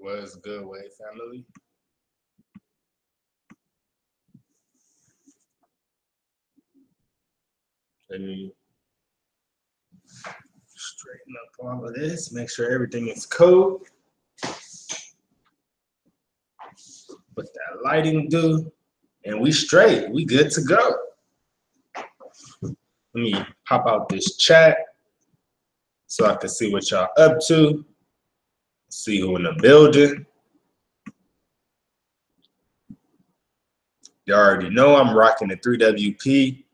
Was good way family. Let me straighten up all of this, make sure everything is cool. What that lighting do, and we straight, we good to go. Let me pop out this chat so I can see what y'all up to, see who in the building. You already know I'm rocking the 3WP.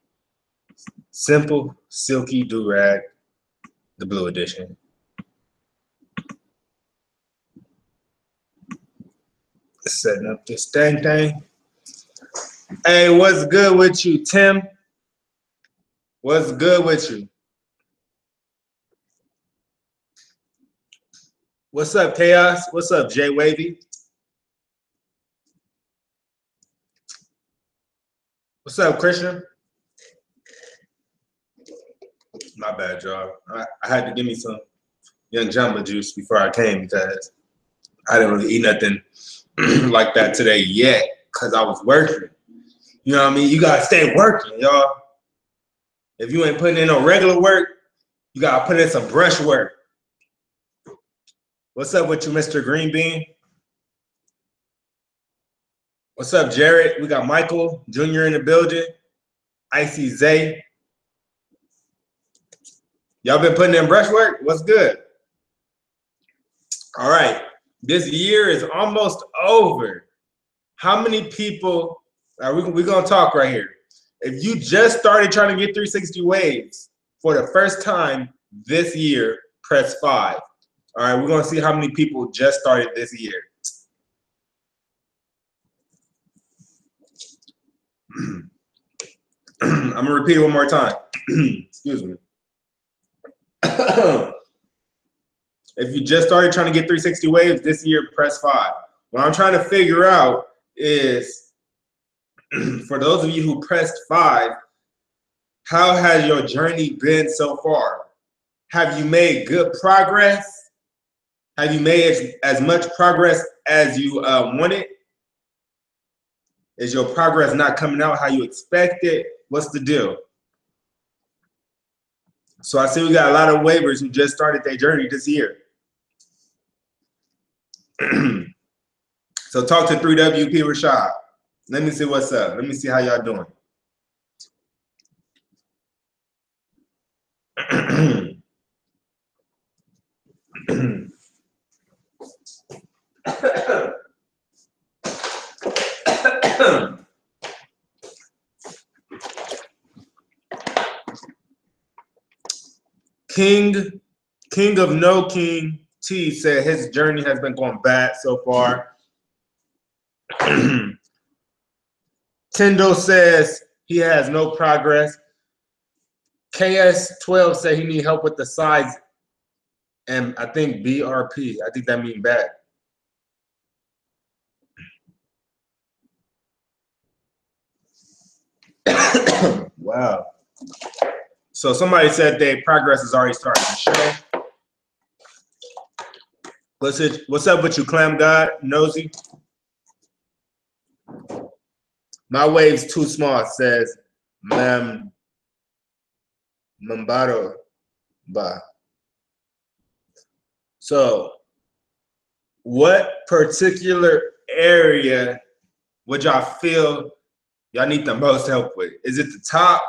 Simple, silky do rag, the blue edition. Setting up this thing thing. Hey, what's good with you, Tim? What's good with you? What's up, Chaos? What's up, Jay Wavy? What's up, Christian? My bad, y'all. I, I had to give me some young Jamba juice before I came because I didn't really eat nothing like that today yet because I was working. You know what I mean? You gotta stay working, y'all. If you ain't putting in no regular work, you gotta put in some brush work. What's up with you, Mr. Green Bean? What's up, Jared? We got Michael Jr. in the building. Icy Zay. Y'all been putting in brushwork? What's good? All right. This year is almost over. How many people are we we gonna talk right here? If you just started trying to get 360 waves for the first time this year, press five. All right, we're gonna see how many people just started this year. I'm gonna repeat it one more time. Excuse me. if you just started trying to get 360 waves this year, press five. What I'm trying to figure out is for those of you who pressed five, how has your journey been so far? Have you made good progress? Have you made as, as much progress as you uh, wanted? Is your progress not coming out how you expected? What's the deal? So I see we got a lot of wavers who just started their journey this year. so talk to 3WP Rashad. Let me see what's up. Let me see how y'all doing. King, King of No King T said his journey has been going bad so far. Tendo says he has no progress. KS12 said he need help with the sides. And I think BRP, I think that means bad. wow. So somebody said their progress is already starting to show. What's it? What's up with you, Clam God, Nosy? My wave's too small, says Mam Mambaro Ba. So, what particular area would y'all feel y'all need the most help with? Is it the top?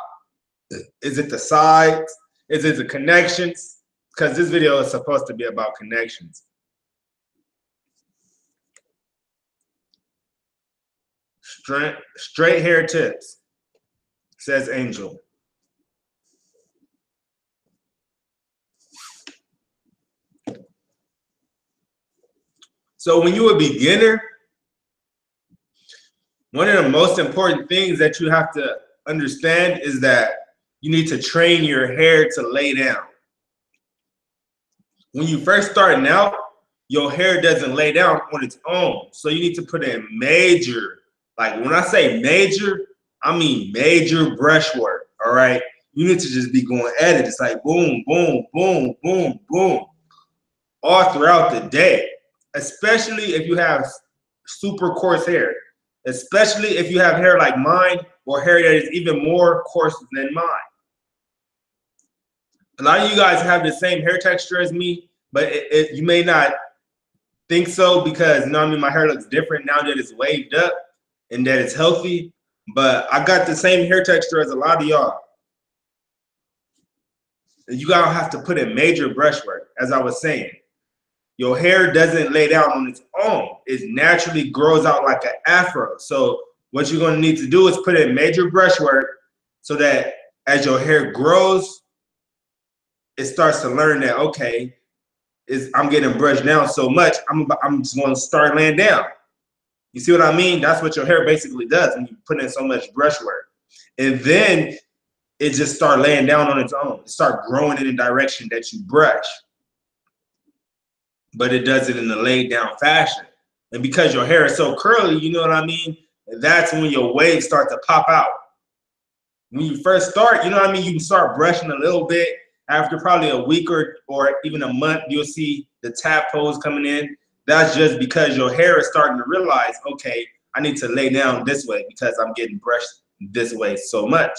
Is it the sides? Is it the connections? Because this video is supposed to be about connections. Straight, straight hair tips, says Angel. So when you're a beginner, one of the most important things that you have to understand is that you need to train your hair to lay down. When you first starting out, your hair doesn't lay down on its own. So you need to put in major, like when I say major, I mean major brush work. All right. You need to just be going at it. It's like boom, boom, boom, boom, boom, all throughout the day. especially if you have super coarse hair, especially if you have hair like mine or hair that is even more coarse than mine. A lot of you guys have the same hair texture as me, but it, it, you may not think so because you know I mean my hair looks different now that it's waved up and that it's healthy. But I got the same hair texture as a lot of y'all. You gotta have to put in major brushwork, as I was saying. Your hair doesn't lay down on its own. It naturally grows out like an afro. So what you're gonna need to do is put in major brushwork so that as your hair grows, it starts to learn that okay, is I'm getting brushed down so much, I'm I'm just gonna start laying down. You see what I mean? That's what your hair basically does when you put in so much brushwork. And then it just start laying down on its own. It start growing in the direction that you brush. But it does it in a laid down fashion. And because your hair is so curly, you know what I mean? That's when your waves start to pop out. When you first start, you know what I mean? You can start brushing a little bit. After probably a week or, or even a month, you'll see the tadpoles coming in. That's just because your hair is starting to realize, okay, I need to lay down this way because I'm getting brushed this way so much.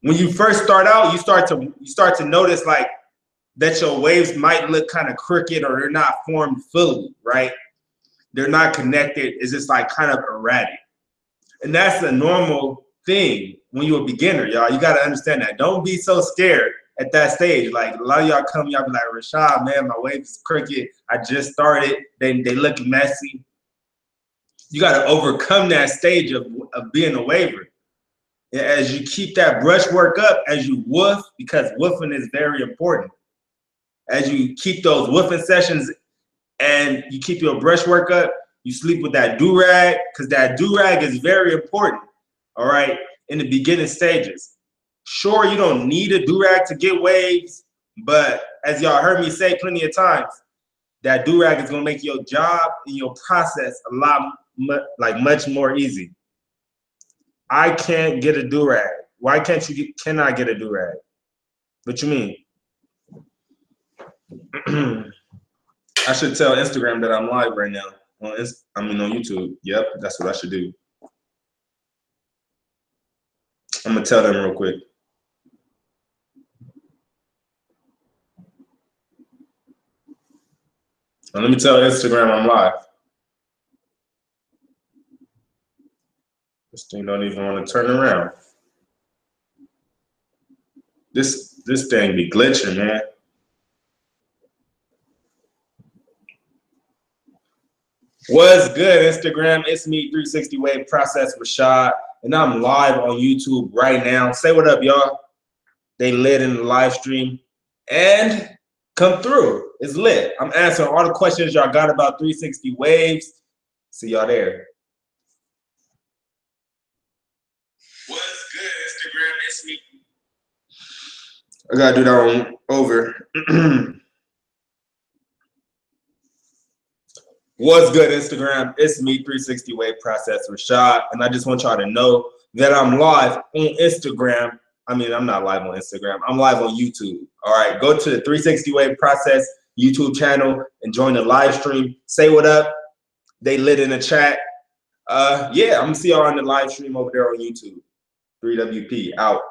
When you first start out, you start to you start to notice like that your waves might look kind of crooked or they're not formed fully, right? They're not connected. It's just like kind of erratic. And that's a normal thing when you're a beginner, y'all. You got to understand that. Don't be so scared at that stage. Like a lot of y'all come, y'all be like, Rashad, man, my waves is crooked. I just started. They they look messy. You got to overcome that stage of, of being a waver. As you keep that brushwork up, as you woof, because woofing is very important. As you keep those woofing sessions and you keep your brushwork up, you sleep with that do rag, because that do rag is very important. All right, in the beginning stages. Sure, you don't need a do-rag to get waves, but as y'all heard me say plenty of times, that do-rag is gonna make your job and your process a lot like much more easy. I can't get a do-rag. Why can't you get, cannot get a do-rag? What you mean? I should tell Instagram that I'm live right now. On I mean on YouTube. Yep, that's what I should do. I'm gonna tell them real quick. Let me tell Instagram I'm live. This thing don't even want to turn around. This this thing be glitching, man. What's good, Instagram? It's me, 360 Wave Process Rashad, and I'm live on YouTube right now. Say what up, y'all. They lit in the live stream. And come through. It's lit. I'm answering all the questions y'all got about 360 waves. See y'all there. What's good, Instagram? It's me. I gotta do that one over. What's good, Instagram? It's me, 360 Wave Process Rashad, and I just want y'all to know that I'm live on Instagram I mean, I'm not live on Instagram. I'm live on YouTube. All right, go to the 360 Wave Process YouTube channel and join the live stream. Say what up. They lit in the chat. Uh, yeah, I'm gonna see y'all on the live stream over there on YouTube. 3WP out.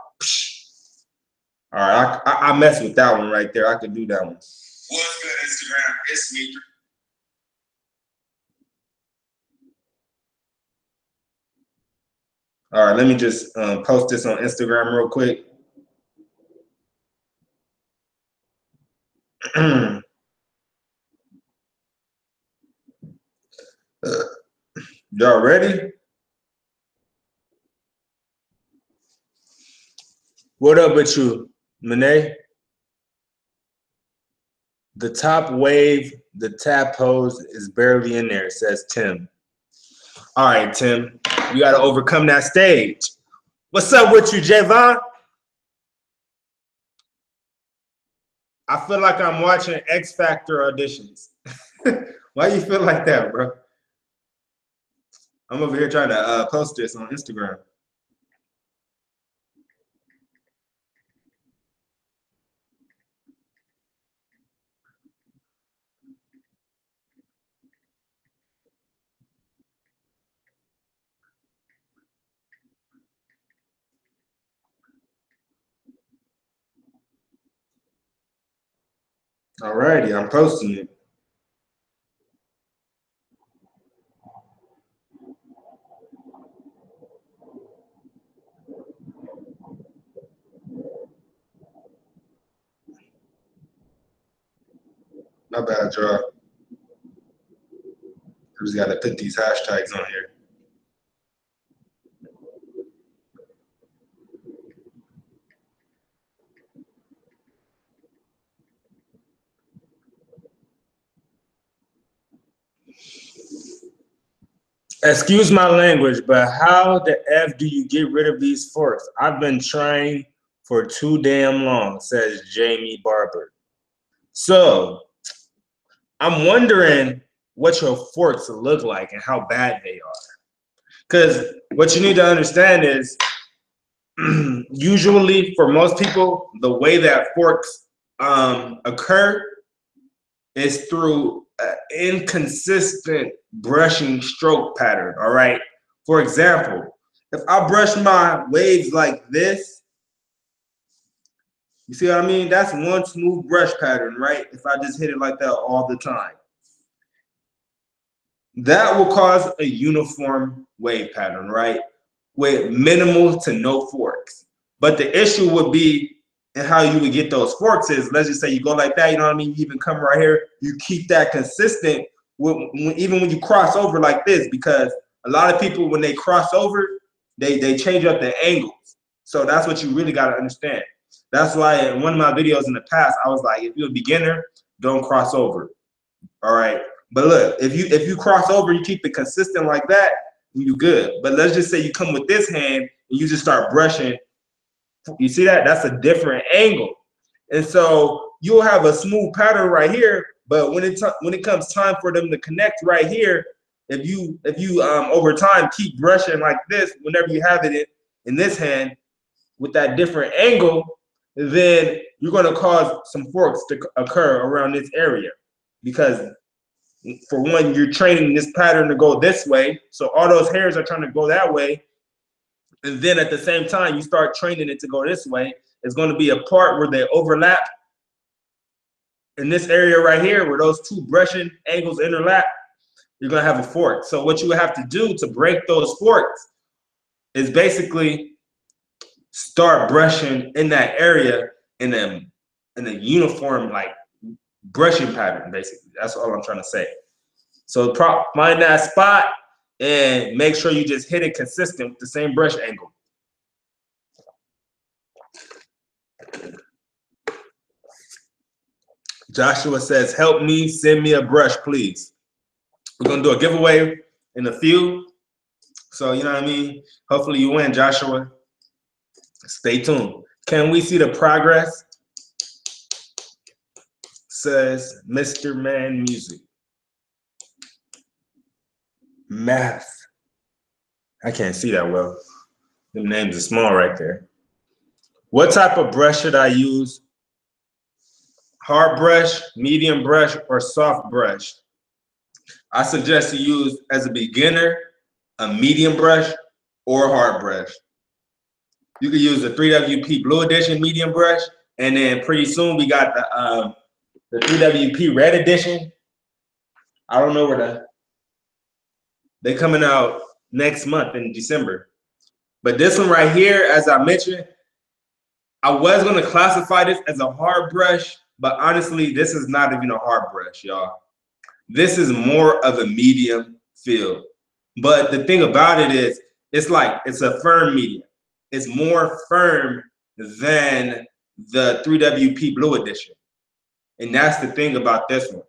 All right, I, I, I mess with that one right there. I could do that one. What's good, Instagram? It's me. All right, let me just um, post this on Instagram real quick. y'all ready? What up with you, Monet? The top wave, the tadpoles is barely in there, says Tim. All right, Tim. You got to overcome that stage. What's up with you, Javon? I feel like I'm watching X Factor auditions. Why you feel like that, bro? I'm over here trying to uh, post this on Instagram. Alrighty, I'm posting it. Not bad, y'all. I just gotta put these hashtags on here. Excuse my language, but how the F do you get rid of these forks? I've been trying for too damn long, says Jamie Barber. So I'm wondering what your forks look like and how bad they are. Because what you need to understand is usually for most people, the way that forks um, occur is through inconsistent brushing stroke pattern. All right. For example, if I brush my waves like this, you see what I mean? That's one smooth brush pattern, right? If I just hit it like that all the time. That will cause a uniform wave pattern, right? With minimal to no forks. But the issue would be and how you would get those forks is let's just say you go like that, you know what I mean? You even come right here, you keep that consistent with, even when you cross over like this, because a lot of people when they cross over, they they change up the angles. So that's what you really got to understand. That's why in one of my videos in the past, I was like, if you're a beginner, don't cross over. All right. But look, if you if you cross over, you keep it consistent like that, you good. But let's just say you come with this hand and you just start brushing you see that? That's a different angle. And so you'll have a smooth pattern right here, but when it when it comes time for them to connect right here, if you if you um over time keep brushing like this, whenever you have it in, in this hand with that different angle, then you're going to cause some forks to occur around this area because for one, you're training this pattern to go this way. So all those hairs are trying to go that way. And then at the same time, you start training it to go this way. It's going to be a part where they overlap. In this area right here, where those two brushing angles interlap, you're going to have a fork. So what you have to do to break those forks is basically start brushing in that area in a, in a uniform, like brushing pattern, basically. That's all I'm trying to say. So find that spot and make sure you just hit it consistent with the same brush angle. Joshua says, help me, send me a brush, please. We're gonna do a giveaway in a few. So, you know what I mean? Hopefully you win, Joshua. Stay tuned. Can we see the progress? Says Mr. Man Music. Math. I can't see that well. The names are small right there. What type of brush should I use? Hard brush, medium brush, or soft brush? I suggest you use, as a beginner, a medium brush or a hard brush. You can use the 3WP Blue Edition medium brush, and then pretty soon we got the um, the 3WP Red Edition. I don't know where the they're coming out next month in December. But this one right here, as I mentioned, I was going to classify this as a hard brush, but honestly, this is not even a hard brush, y'all. This is more of a medium feel. But the thing about it is, it's like it's a firm medium. It's more firm than the 3WP Blue Edition. And that's the thing about this one.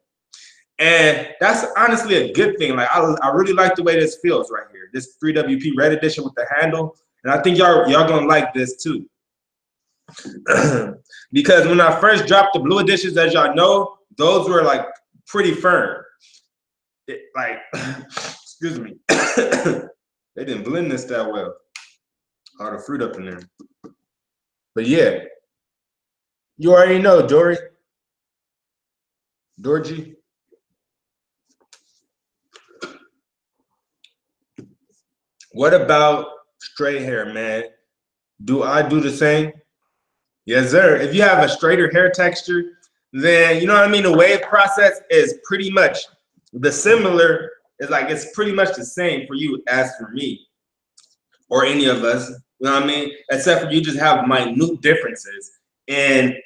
And that's honestly a good thing. Like I, I really like the way this feels right here. This 3WP Red Edition with the handle. And I think y'all y'all gonna like this too. because when I first dropped the blue editions, as y'all know, those were like pretty firm. It, like, excuse me, they didn't blend this that well. All the fruit up in there. But yeah, you already know, Dory. Dorji. What about straight hair, man? Do I do the same? Yes, sir. If you have a straighter hair texture, then you know what I mean. The wave process is pretty much the similar. Is like it's pretty much the same for you as for me, or any of us. You know what I mean? Except for you just have minute differences in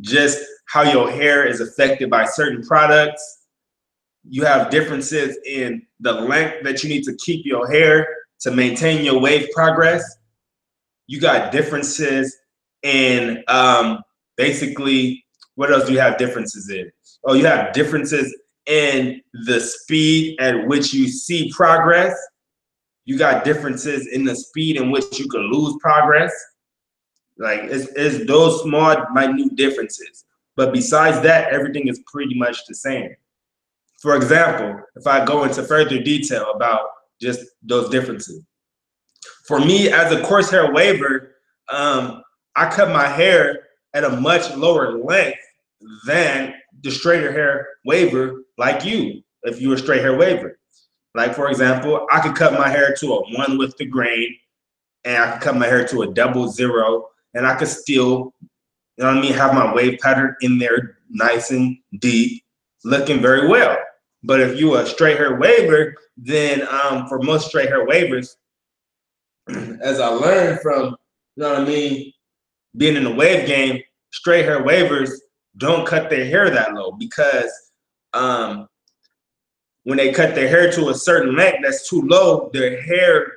just how your hair is affected by certain products. You have differences in the length that you need to keep your hair to maintain your wave progress. You got differences in um, basically what else do you have differences in? Oh, you have differences in the speed at which you see progress. You got differences in the speed in which you can lose progress. Like it's, it's those small, minute differences. But besides that, everything is pretty much the same. For example, if I go into further detail about just those differences. For me, as a coarse hair waver, um, I cut my hair at a much lower length than the straighter hair waver like you, if you were straight hair waver. Like for example, I could cut my hair to a one with the grain, and I could cut my hair to a double zero, and I could still, you know what I mean, have my wave pattern in there nice and deep, looking very well. But if you a straight hair waver, then um, for most straight hair wavers, as I learned from, you know what I mean, being in the wave game, straight hair wavers don't cut their hair that low because um, when they cut their hair to a certain length that's too low, their hair,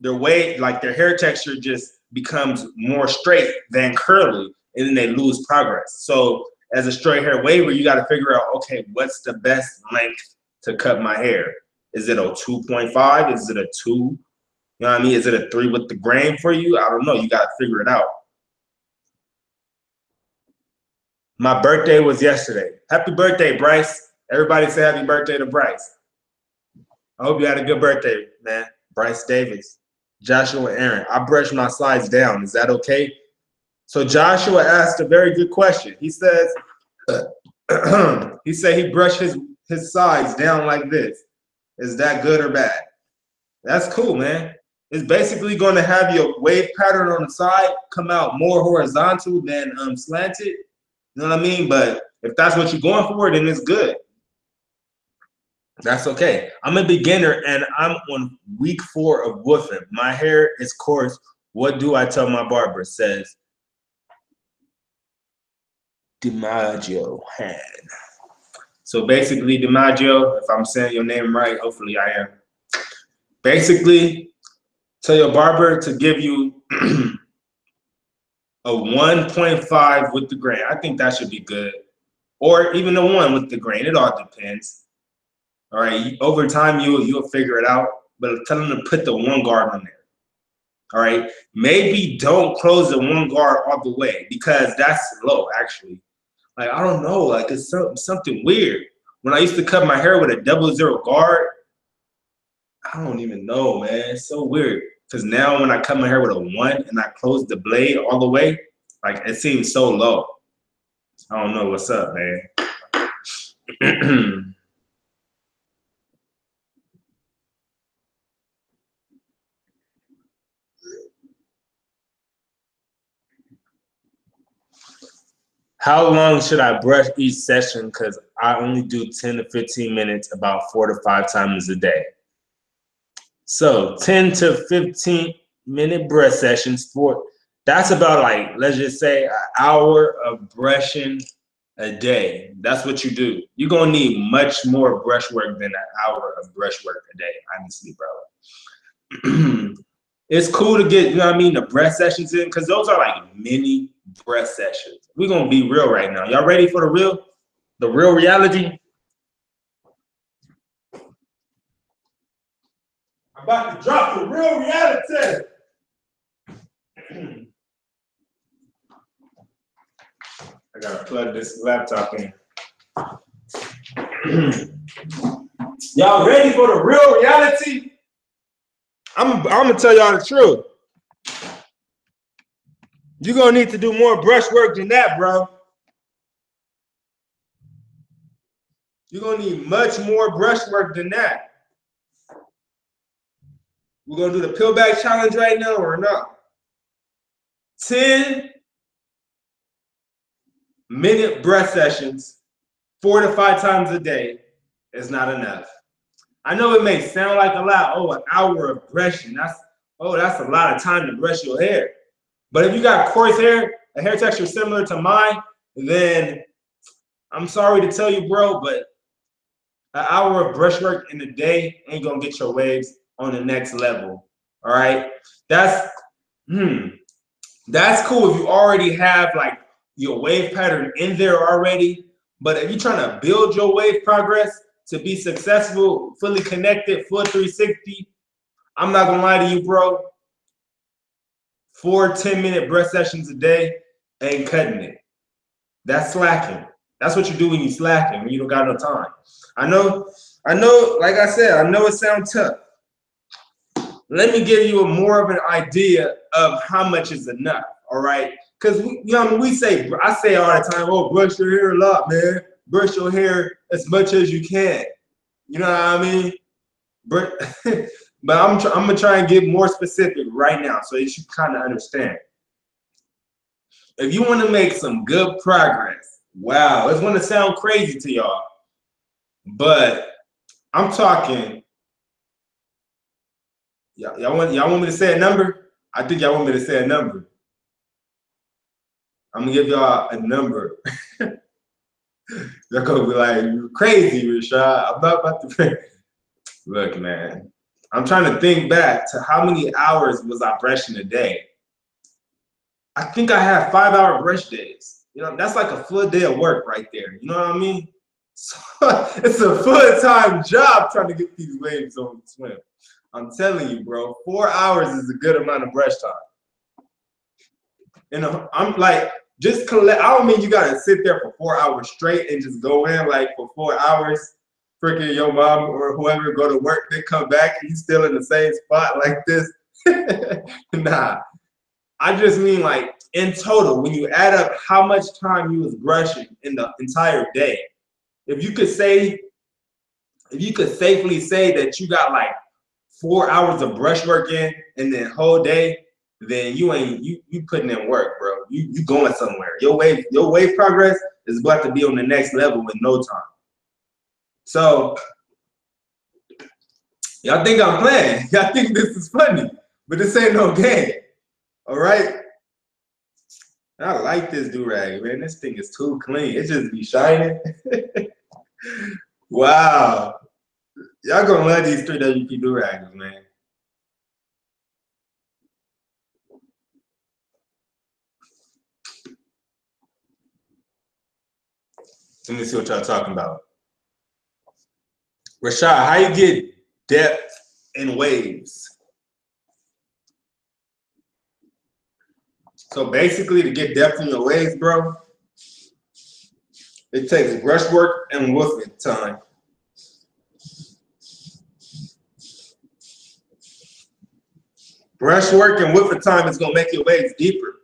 their weight, like their hair texture just becomes more straight than curly, and then they lose progress. So as a straight hair waver, you got to figure out, okay, what's the best length to cut my hair? Is it a 2.5? Is it a two? You know what I mean? Is it a three with the grain for you? I don't know. You got to figure it out. My birthday was yesterday. Happy birthday, Bryce. Everybody say happy birthday to Bryce. I hope you had a good birthday, man. Bryce Davis, Joshua Aaron. I brushed my slides down. Is that okay? So Joshua asked a very good question. He says, he said he brushed his, his sides down like this. Is that good or bad? That's cool, man. It's basically going to have your wave pattern on the side come out more horizontal than um, slanted. You know what I mean? But if that's what you're going for, then it's good. That's okay. I'm a beginner and I'm on week four of woofing. My hair is coarse. What do I tell my barber? Says DiMaggio Han. So basically, DiMaggio, if I'm saying your name right, hopefully I am. Basically, tell your barber to give you a 1.5 with the grain. I think that should be good. Or even a one with the grain. It all depends. All right. Over time, you you'll figure it out. But tell them to put the one guard on there. All right. Maybe don't close the one guard all the way because that's low actually. Like I don't know. Like it's something something weird. When I used to cut my hair with a double zero guard, I don't even know, man. It's so weird. Cause now when I cut my hair with a one and I close the blade all the way, like it seems so low. I don't know what's up, man. How long should I brush each session? Because I only do 10 to 15 minutes about four to five times a day. So 10 to 15 minute brush sessions for that's about like let's just say an hour of brushing a day. That's what you do. You're gonna need much more brush work than an hour of brush work a day, honestly, bro. it's cool to get, you know what I mean, the breath sessions in, because those are like mini breath sessions. We're gonna be real right now. Y'all ready for the real, the real reality? I'm about to drop the real reality. I gotta plug this laptop in. y'all ready for the real reality? I'm, I'm gonna tell y'all the truth. You're gonna need to do more brush work than that, bro. You're gonna need much more brush work than that. We're gonna do the peel back challenge right now or not? 10 minute breath sessions four to five times a day is not enough. I know it may sound like a lot. Oh, an hour of brushing. That's oh, that's a lot of time to brush your hair. But if you got coarse hair, a hair texture similar to mine, then I'm sorry to tell you, bro, but an hour of brushwork in a day ain't gonna get your waves on the next level. All right, that's hmm, that's cool if you already have like your wave pattern in there already. But if you're trying to build your wave progress to be successful, fully connected, full 360, I'm not gonna lie to you, bro. Four 10 minute breath sessions a day ain't cutting it. That's slacking. That's what you do when you slacking, when you don't got no time. I know, I know, like I said, I know it sounds tough. Let me give you a more of an idea of how much is enough, all right? Because you know, we say, I say all the time, oh, brush your hair a lot, man. Brush your hair as much as you can. You know what I mean? But, but I'm, I'm gonna try and get more specific right now so you should kind of understand. If you want to make some good progress, wow, it's gonna sound crazy to y'all, but I'm talking. Y'all want y'all want me to say a number? I think y'all want me to say a number. I'm gonna give y'all a number. They're gonna be like, "You're crazy, Rashad." I'm not about to. Look, man, I'm trying to think back to how many hours was I brushing a day. I think I had five hour brush days. You know, that's like a full day of work right there. You know what I mean? So, it's a full time job trying to get these waves on the swim. I'm telling you, bro, four hours is a good amount of brush time. And I'm like, just collect. I don't mean you gotta sit there for four hours straight and just go in like for four hours. Freaking your mom or whoever go to work, they come back and you still in the same spot like this. nah, I just mean like in total, when you add up how much time you was brushing in the entire day, if you could say, if you could safely say that you got like four hours of brush work in in the whole day, then you ain't you you putting in work, bro. You you going somewhere. Your wave your wave progress is about to be on the next level in no time. So y'all think I'm playing? Y'all think this is funny, but this ain't no game. All right. I like this do rag, man. This thing is too clean. It just be shining. wow. Y'all gonna love these 3WP do rags, man. Let me see what y'all talking about. Rashad, how you get depth in waves? So basically, to get depth in your waves, bro, it takes brushwork and woofing time. Brushwork and woofing time is gonna make your waves deeper.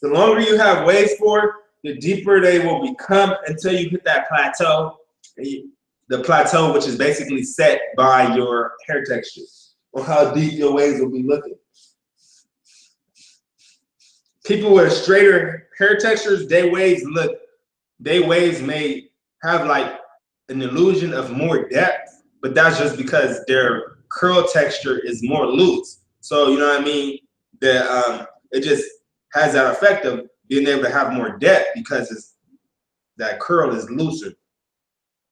The longer you have waves for, the deeper they will become until you hit that plateau. The plateau, which is basically set by your hair texture or how deep your waves will be looking. People with straighter hair textures, their waves look, their waves may have like an illusion of more depth, but that's just because their curl texture is more loose. So you know what I mean? That um, it just has that effect of being able to have more depth because it's that curl is looser.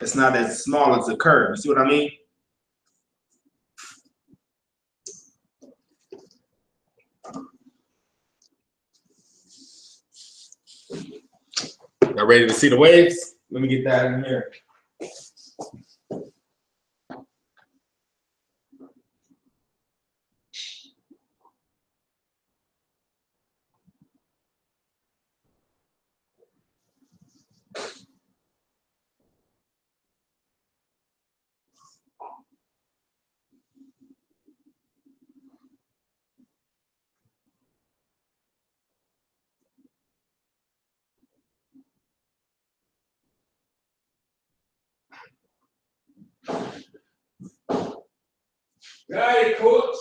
It's not as small as the curve. You see what I mean? Y'all ready to see the waves? Let me get that in here. Right, coach.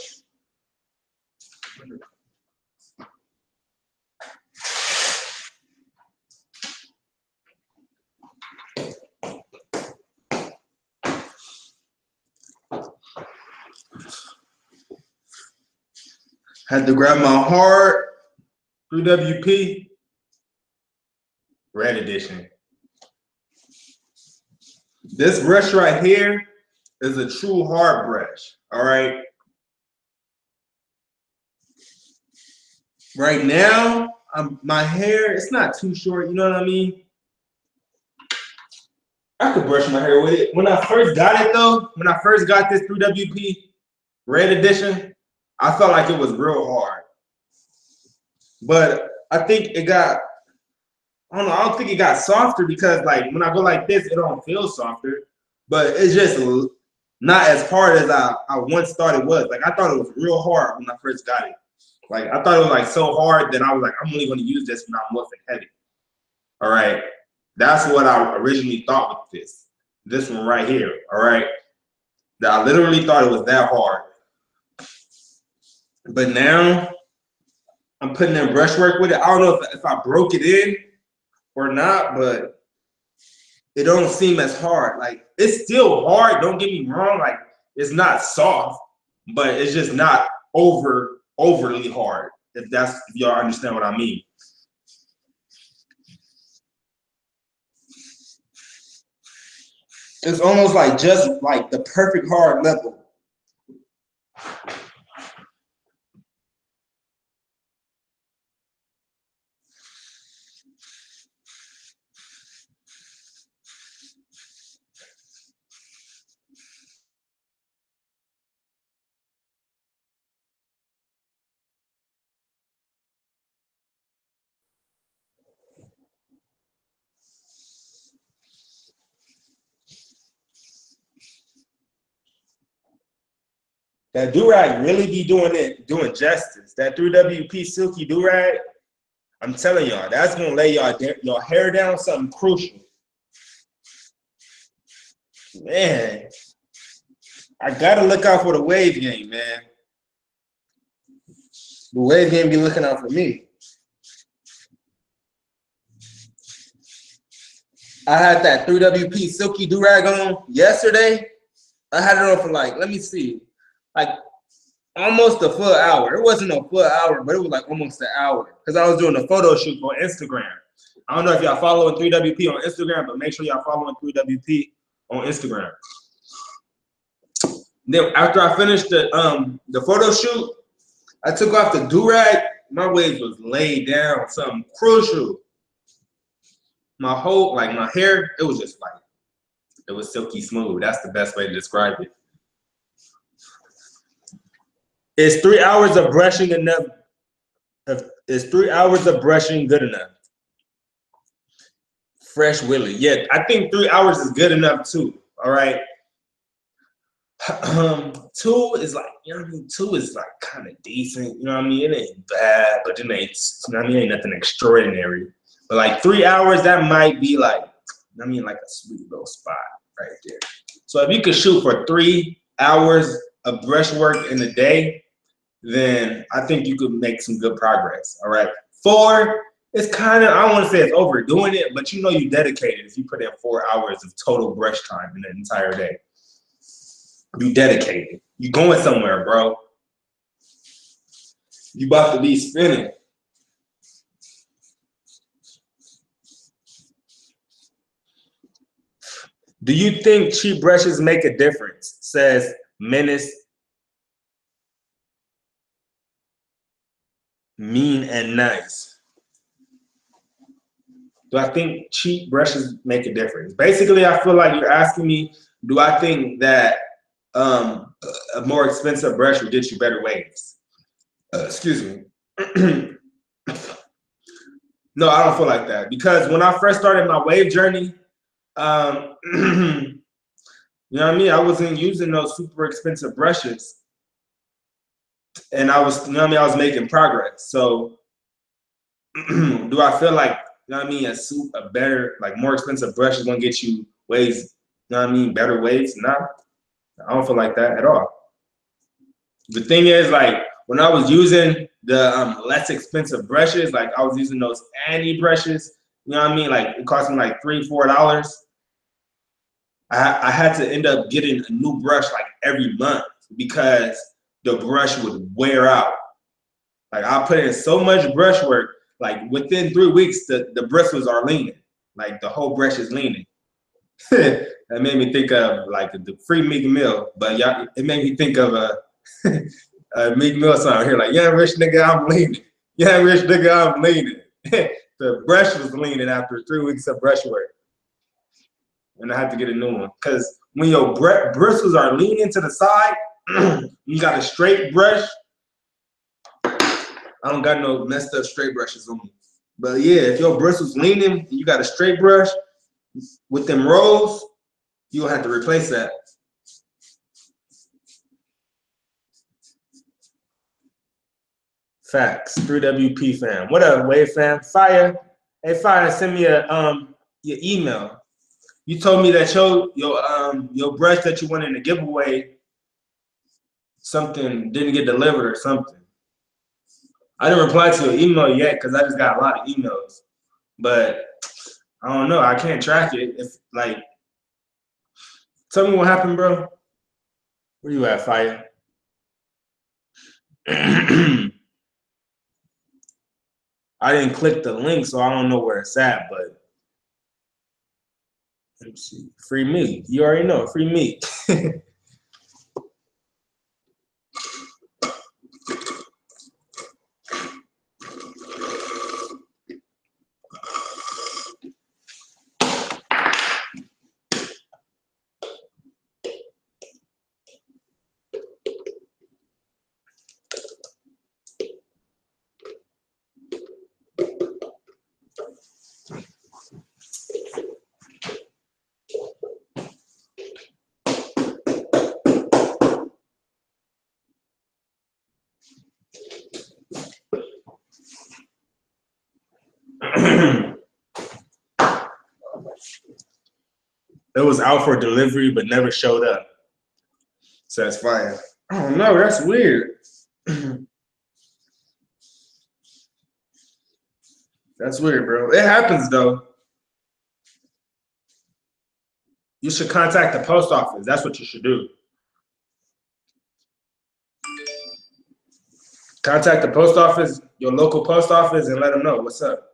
Had to grab my heart. 3WP. Red edition. This brush right here is a true hard brush. All right. Right now, I'm, my hair, it's not too short, you know what I mean? I could brush my hair with it. When I first got it though, when I first got this 3WP Red Edition, I felt like it was real hard. But I think it got, I don't know, I don't think it got softer because like when I go like this, it don't feel softer, but it's just not as hard as I, I once thought it was. Like I thought it was real hard when I first got it. Like I thought it was like so hard that I was like, I'm only gonna use this when I'm lifting heavy. All right. That's what I originally thought with this. This one right here. All right. That I literally thought it was that hard. But now I'm putting in brushwork with it. I don't know if, if I broke it in or not, but it don't seem as hard. Like it's still hard. Don't get me wrong. Like it's not soft, but it's just not over overly hard. If that's if y'all understand what I mean. It's almost like just like the perfect hard level. That do-rag really be doing it, doing justice. That 3WP silky do-rag, I'm telling y'all, that's gonna lay y'all your hair down something crucial. Man, I gotta look out for the wave game, man. The wave game be looking out for me. I had that 3WP silky do-rag on yesterday. I had it on for like, let me see, like almost a full hour. It wasn't a full hour, but it was like almost an hour because I was doing a photo shoot for Instagram. I don't know if y'all following 3WP on Instagram, but make sure y'all following 3WP on Instagram. Then after I finished the um the photo shoot, I took off the do-rag. My waves was laid down, something crucial. My whole like my hair, it was just like it was silky smooth. That's the best way to describe it. Is three hours of brushing enough? Is three hours of brushing good enough? Fresh Willie. Yeah, I think three hours is good enough too. All right. Um, two is like, you know what I mean? Two is like kind of decent, you know what I mean? It ain't bad, but it ain't, you know what I mean? It ain't nothing extraordinary. But like three hours, that might be like, you know I mean, like a sweet little spot right there. So if you could shoot for three hours of brushwork in a day, then I think you could make some good progress. All right. Four, it's kind of, I don't want to say it's overdoing it, but you know you dedicated if you put in four hours of total brush time in an entire day. You dedicated. You going somewhere, bro. You about to be spinning. Do you think cheap brushes make a difference? Says Menace mean and nice. Do I think cheap brushes make a difference? Basically, I feel like you're asking me, do I think that um, a more expensive brush would get you better waves? Uh, excuse me. no, I don't feel like that because when I first started my wave journey, um, you know what I mean? I wasn't using those super expensive brushes and I was, you know I mean, I was making progress. So do I feel like, you know what I mean, a suit, a better, like more expensive brush is gonna get you ways, you know what I mean, better ways? No, I don't feel like that at all. The thing is, like, when I was using the um, less expensive brushes, like I was using those Annie brushes, you know what I mean? Like it cost me like three, four dollars. I, I had to end up getting a new brush like every month because the brush would wear out. Like I put in so much brushwork, like within three weeks, the, the bristles are leaning. Like the whole brush is leaning. that made me think of like the free Meek Mill, but y'all, it made me think of a, a Meek Mill song here, like, yeah, rich nigga, I'm leaning. Yeah, rich nigga, I'm leaning. the brush was leaning after three weeks of brushwork. And I had to get a new one. Because when your bristles are leaning to the side, you got a straight brush. I don't got no messed up straight brushes on me. But yeah, if your bristles leaning, you got a straight brush with them rolls, you'll have to replace that. Facts. 3WP fam. What up, Wave fam? Fire. Hey, Fire, send me a um your email. You told me that your your um your brush that you wanted in the giveaway something didn't get delivered or something. I didn't reply to your email yet because I just got a lot of emails. But I don't know. I can't track it. If like tell me what happened, bro. Where you at, Fire? I didn't click the link, so I don't know where it's at, but let me see. Free me. You already know, free me. it was out for delivery but never showed up. So that's fire. Oh no, that's weird. that's weird, bro. It happens though. You should contact the post office. That's what you should do. Contact the post office, your local post office, and let them know what's up.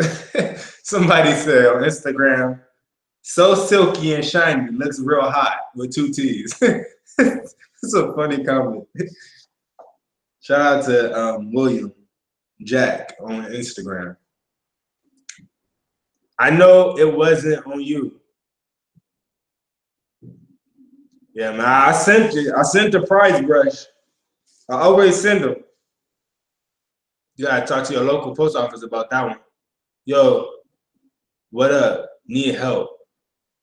Somebody said on Instagram, so silky and shiny, looks real hot with two T's. it's a funny comment. Shout out to um, William Jack on Instagram. I know it wasn't on you. Yeah, man, I sent you. I sent the price brush. I always send them. You gotta talk to your local post office about that one. Yo, what up? Need help.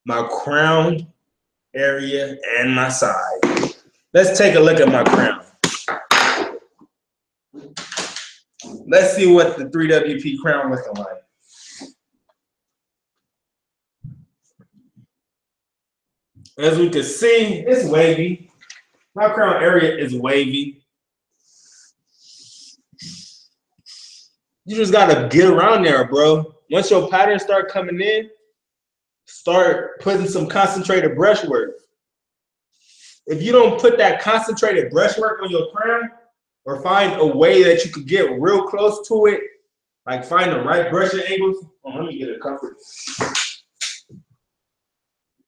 My crown area and my side. Let's take a look at my crown. Let's see what the 3WP crown looking like. As we can see, it's wavy. My crown area is wavy. You just gotta get around there, bro. Once your patterns start coming in, start putting some concentrated brushwork. If you don't put that concentrated brushwork on your crown, or find a way that you could get real close to it, like find the right brushing angles. Oh, let me get a comfort.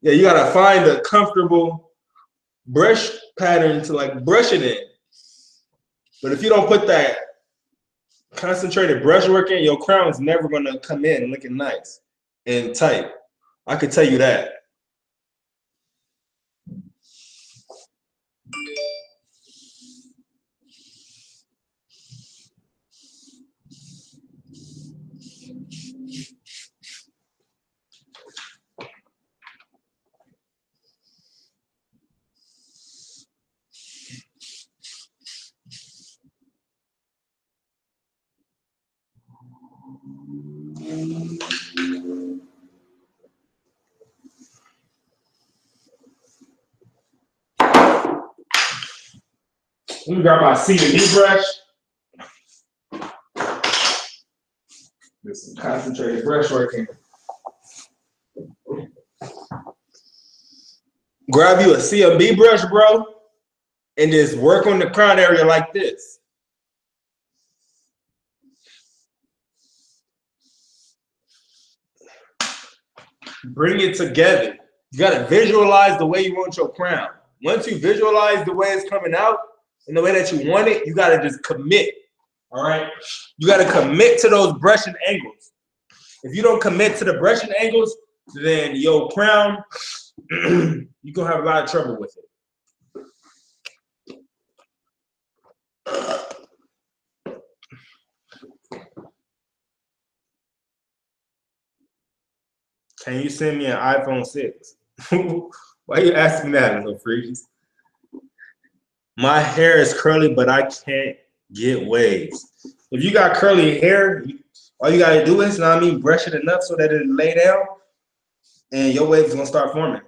Yeah, you gotta find a comfortable brush pattern to like brush it in. But if you don't put that concentrated brush work in, your crown is never gonna come in looking nice and tight. I could tell you that. Let me grab my C and D brush. Get some concentrated brush working. Grab you a CMB brush, bro. and just work on the crown area like this. Bring it together. You got to visualize the way you want your crown. Once you visualize the way it's coming out and the way that you want it, you got to just commit. All right. You got to commit to those brushing angles. If you don't commit to the brushing angles, then your crown, you're going to have a lot of trouble with it. Can you send me an iPhone 6? Why are you asking that, little freeze? My hair is curly, but I can't get waves. If you got curly hair, all you gotta do is, you know I mean, brush it enough so that it lay down and your waves gonna start forming.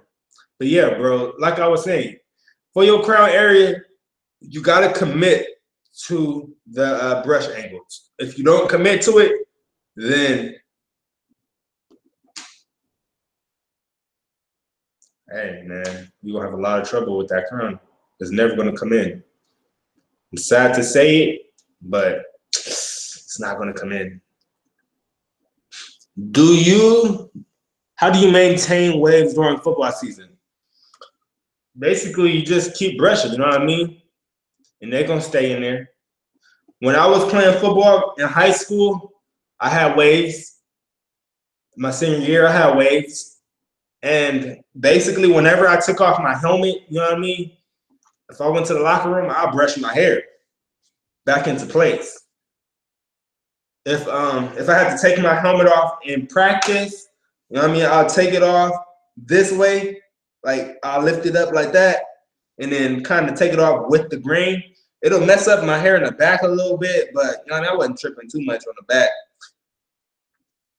But yeah, bro, like I was saying, for your crown area, you gotta commit to the uh, brush angles. If you don't commit to it, then hey man, you're gonna have a lot of trouble with that crown. It's never gonna come in. I'm sad to say it, but it's not gonna come in. Do you how do you maintain waves during football season? Basically, you just keep brushing, you know what I mean? And they're gonna stay in there. When I was playing football in high school, I had waves. My senior year, I had waves. And basically, whenever I took off my helmet, you know what I mean? If I went to the locker room, I'll brush my hair back into place. If um if I had to take my helmet off in practice, you know what I mean? I'll take it off this way, like I'll lift it up like that, and then kind of take it off with the grain. It'll mess up my hair in the back a little bit, but you know I, mean? I wasn't tripping too much on the back.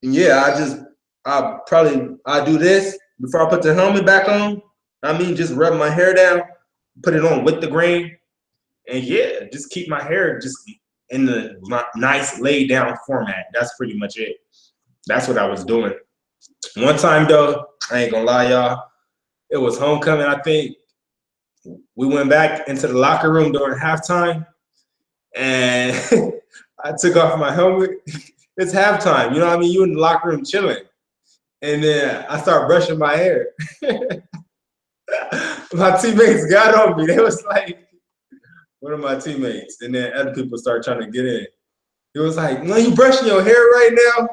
And yeah, I just I probably I do this before I put the helmet back on. I mean, just rub my hair down, put it on with the grain, and yeah, just keep my hair just in the nice laid down format. That's pretty much it. That's what I was doing. One time though, I ain't gonna lie, y'all. It was homecoming. I think we went back into the locker room during halftime, and I took off my helmet. it's halftime. You know what I mean? You in the locker room chilling. And then I start brushing my hair. my teammates got on me. They was like, one of my teammates. And then other people start trying to get in. He was like, "No, you brushing your hair right now?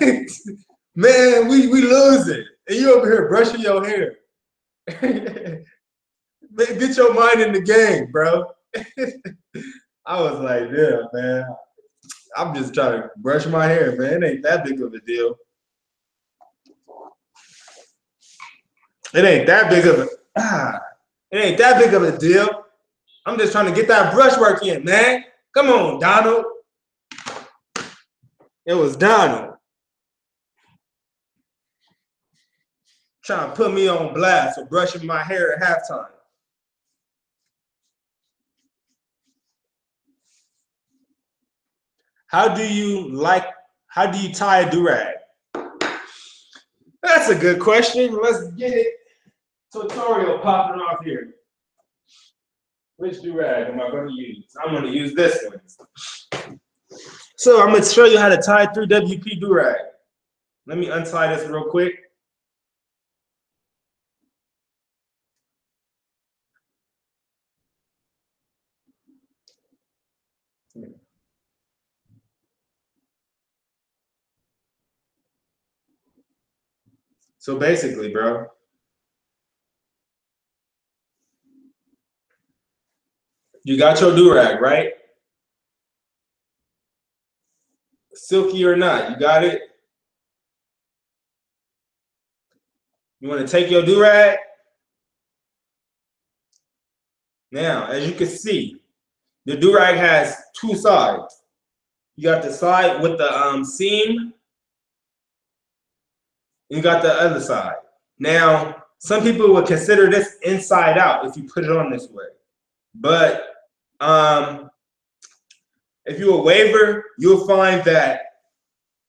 Man, we we losing. And you over here brushing your hair. man, get your mind in the game, bro. I was like, yeah, man. I'm just trying to brush my hair, man. It ain't that big of a deal. It ain't that big of a ah, it ain't that big of a deal. I'm just trying to get that brushwork in, man. Come on, Donald. It was Donald. Trying to put me on blast for brushing my hair at halftime. How do you like, how do you tie a do-rag? That's a good question. Let's get it tutorial popping off here. Which do-rag am I going to use? I'm going to use this one. So I'm going to show you how to tie 3WP do-rag. Let me untie this real quick. So basically, bro, You got your do-rag, right? Silky or not, you got it? You want to take your do-rag? Now, as you can see, the do-rag has two sides. You got the side with the um, seam. You got the other side. Now, some people would consider this inside out if you put it on this way. But um, if you're a waver, you'll find that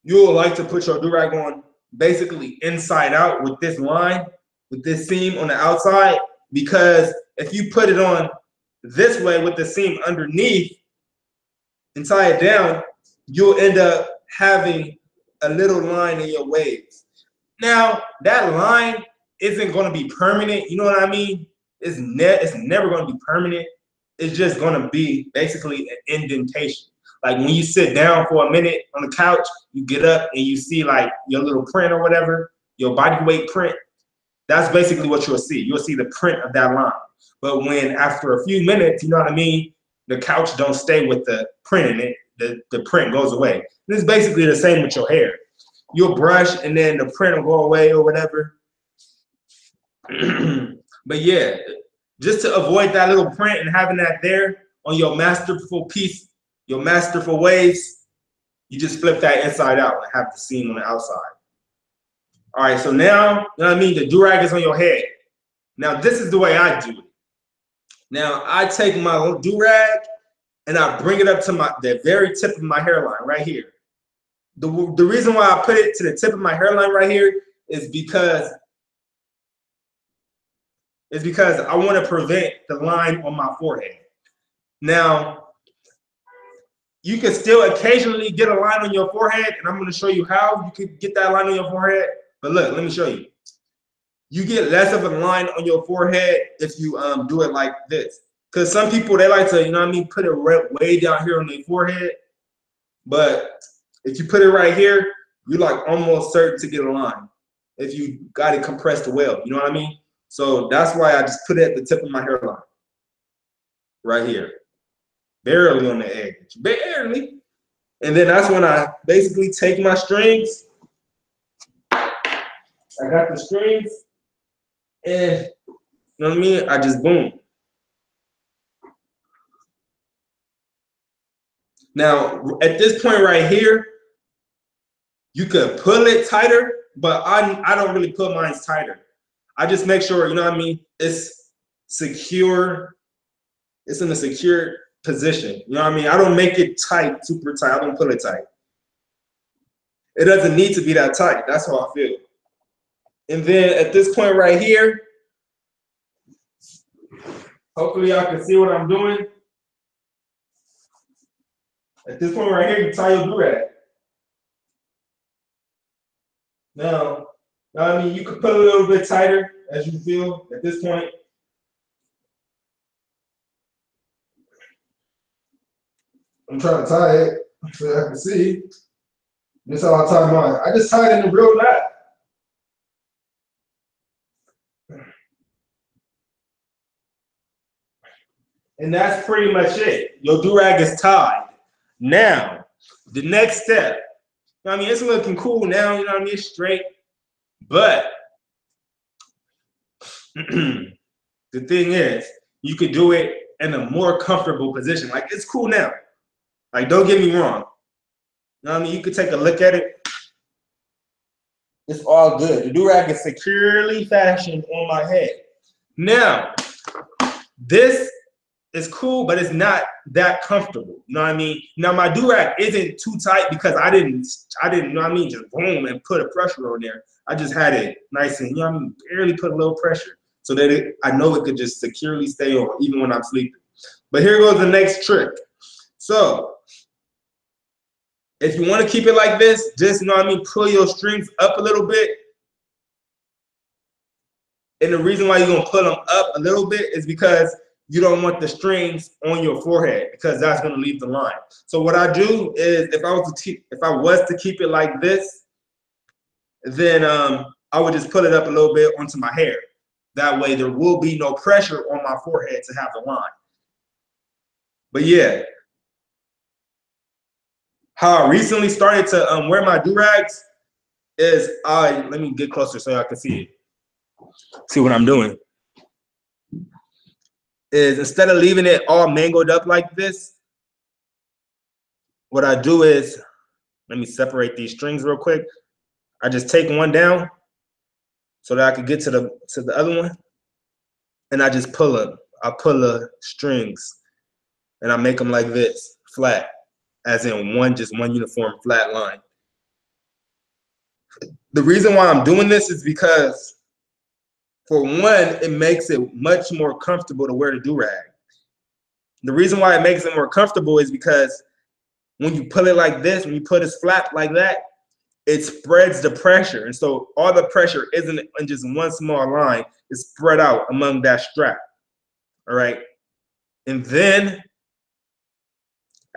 you'll like to put your durag on basically inside out with this line, with this seam on the outside, because if you put it on this way with the seam underneath and tie it down, you'll end up having a little line in your waves. Now, that line isn't going to be permanent. You know what I mean? It's, ne- it's never going to be permanent. It's just to be basically an indentation. Like when you sit down for a minute on the couch, you get up and you see like your little print or whatever, your body weight print. That's basically what you'll see. You'll see the print of that line. But when after a few minutes, you know what I mean, the couch don't stay with the print in it, the, the print goes away. This is basically the same with your hair. You'll brush and then the print will go away or whatever. but yeah, just to avoid that little print and having that there on your masterful piece, your masterful waves, you just flip that inside out and have the seam on the outside. All right, so now, you know what I mean? The do-rag is on your head. Now, this is the way I do it. Now, I take my do-rag and I bring it up to my the very tip of my hairline right here. The, the reason why I put it to the tip of my hairline right here is because is because I want to prevent the line on my forehead. Now, you can still occasionally get a line on your forehead, and I'm going to show you how you can get that line on your forehead. But look, let me show you. You get less of a line on your forehead if you um, do it like this. Because some people, they like to, you know what I mean, put it right, way down here on their forehead. But if you put it right here, you're like almost certain to get a line if you got it compressed well. You know what I mean? So that's why I just put it at the tip of my hairline. Right here. Barely on the edge. Barely. And then that's when I basically take my strings. I got the strings. And you know what I mean? I just boom. Now, at this point right here, you could pull it tighter, but I, I don't really pull mine tighter. I just make sure, you know what I mean? It's secure. It's in a secure position. You know what I mean? I don't make it tight, super tight. I don't pull it tight. It doesn't need to be that tight. That's how I feel. And then at this point right here, hopefully y'all can see what I'm doing. At this point right here, you tie your do-rag. Now, I mean, you could put a little bit tighter as you feel at this point. I'm trying to tie it so I can see. This is how I tie mine. I just tied it in real knot. And that's pretty much it. Your do-rag is tied. Now, the next step. I mean, it's looking cool now, you know what I mean? It's straight. But the thing is, you could do it in a more comfortable position. Like it's cool now. Like, don't get me wrong. You know what I mean? You could take a look at it. It's all good. The do-rag is securely fashioned on my head. Now, this is cool, but it's not that comfortable. You know what I mean? Now my do-rag isn't too tight because I didn't, I didn't, you know what I mean, just boom and put a pressure on there. I just had it nice and, you know I mean, barely put a little pressure so that it, I know it could just securely stay on even when I'm sleeping. But here goes the next trick. So if you want to keep it like this, just, you know what I mean, pull your strings up a little bit. And the reason why you're to pull them up a little bit is because you don't want the strings on your forehead because that's going to leave the line. So what I do is if I was to keep, if I was to keep it like this, then um, I would just put it up a little bit onto my hair. That way there will be no pressure on my forehead to have the line. But yeah, how I recently started to um, wear my do-rags is I, let me get closer so y'all can see it. See what I'm doing is instead of leaving it all mangled up like this, what I do is, let me separate these strings real quick. I just take one down so that I could get to the to the other one, and I just pull them. I pull the strings, and I make them like this, flat, as in one just one uniform flat line. The reason why I'm doing this is because for one, it makes it much more comfortable to wear the do-rag. The reason why it makes it more comfortable is because when you pull it like this, when you put it flat like that, it spreads the pressure. And so all the pressure isn't in just one small line, it's spread out among that strap. All right. And then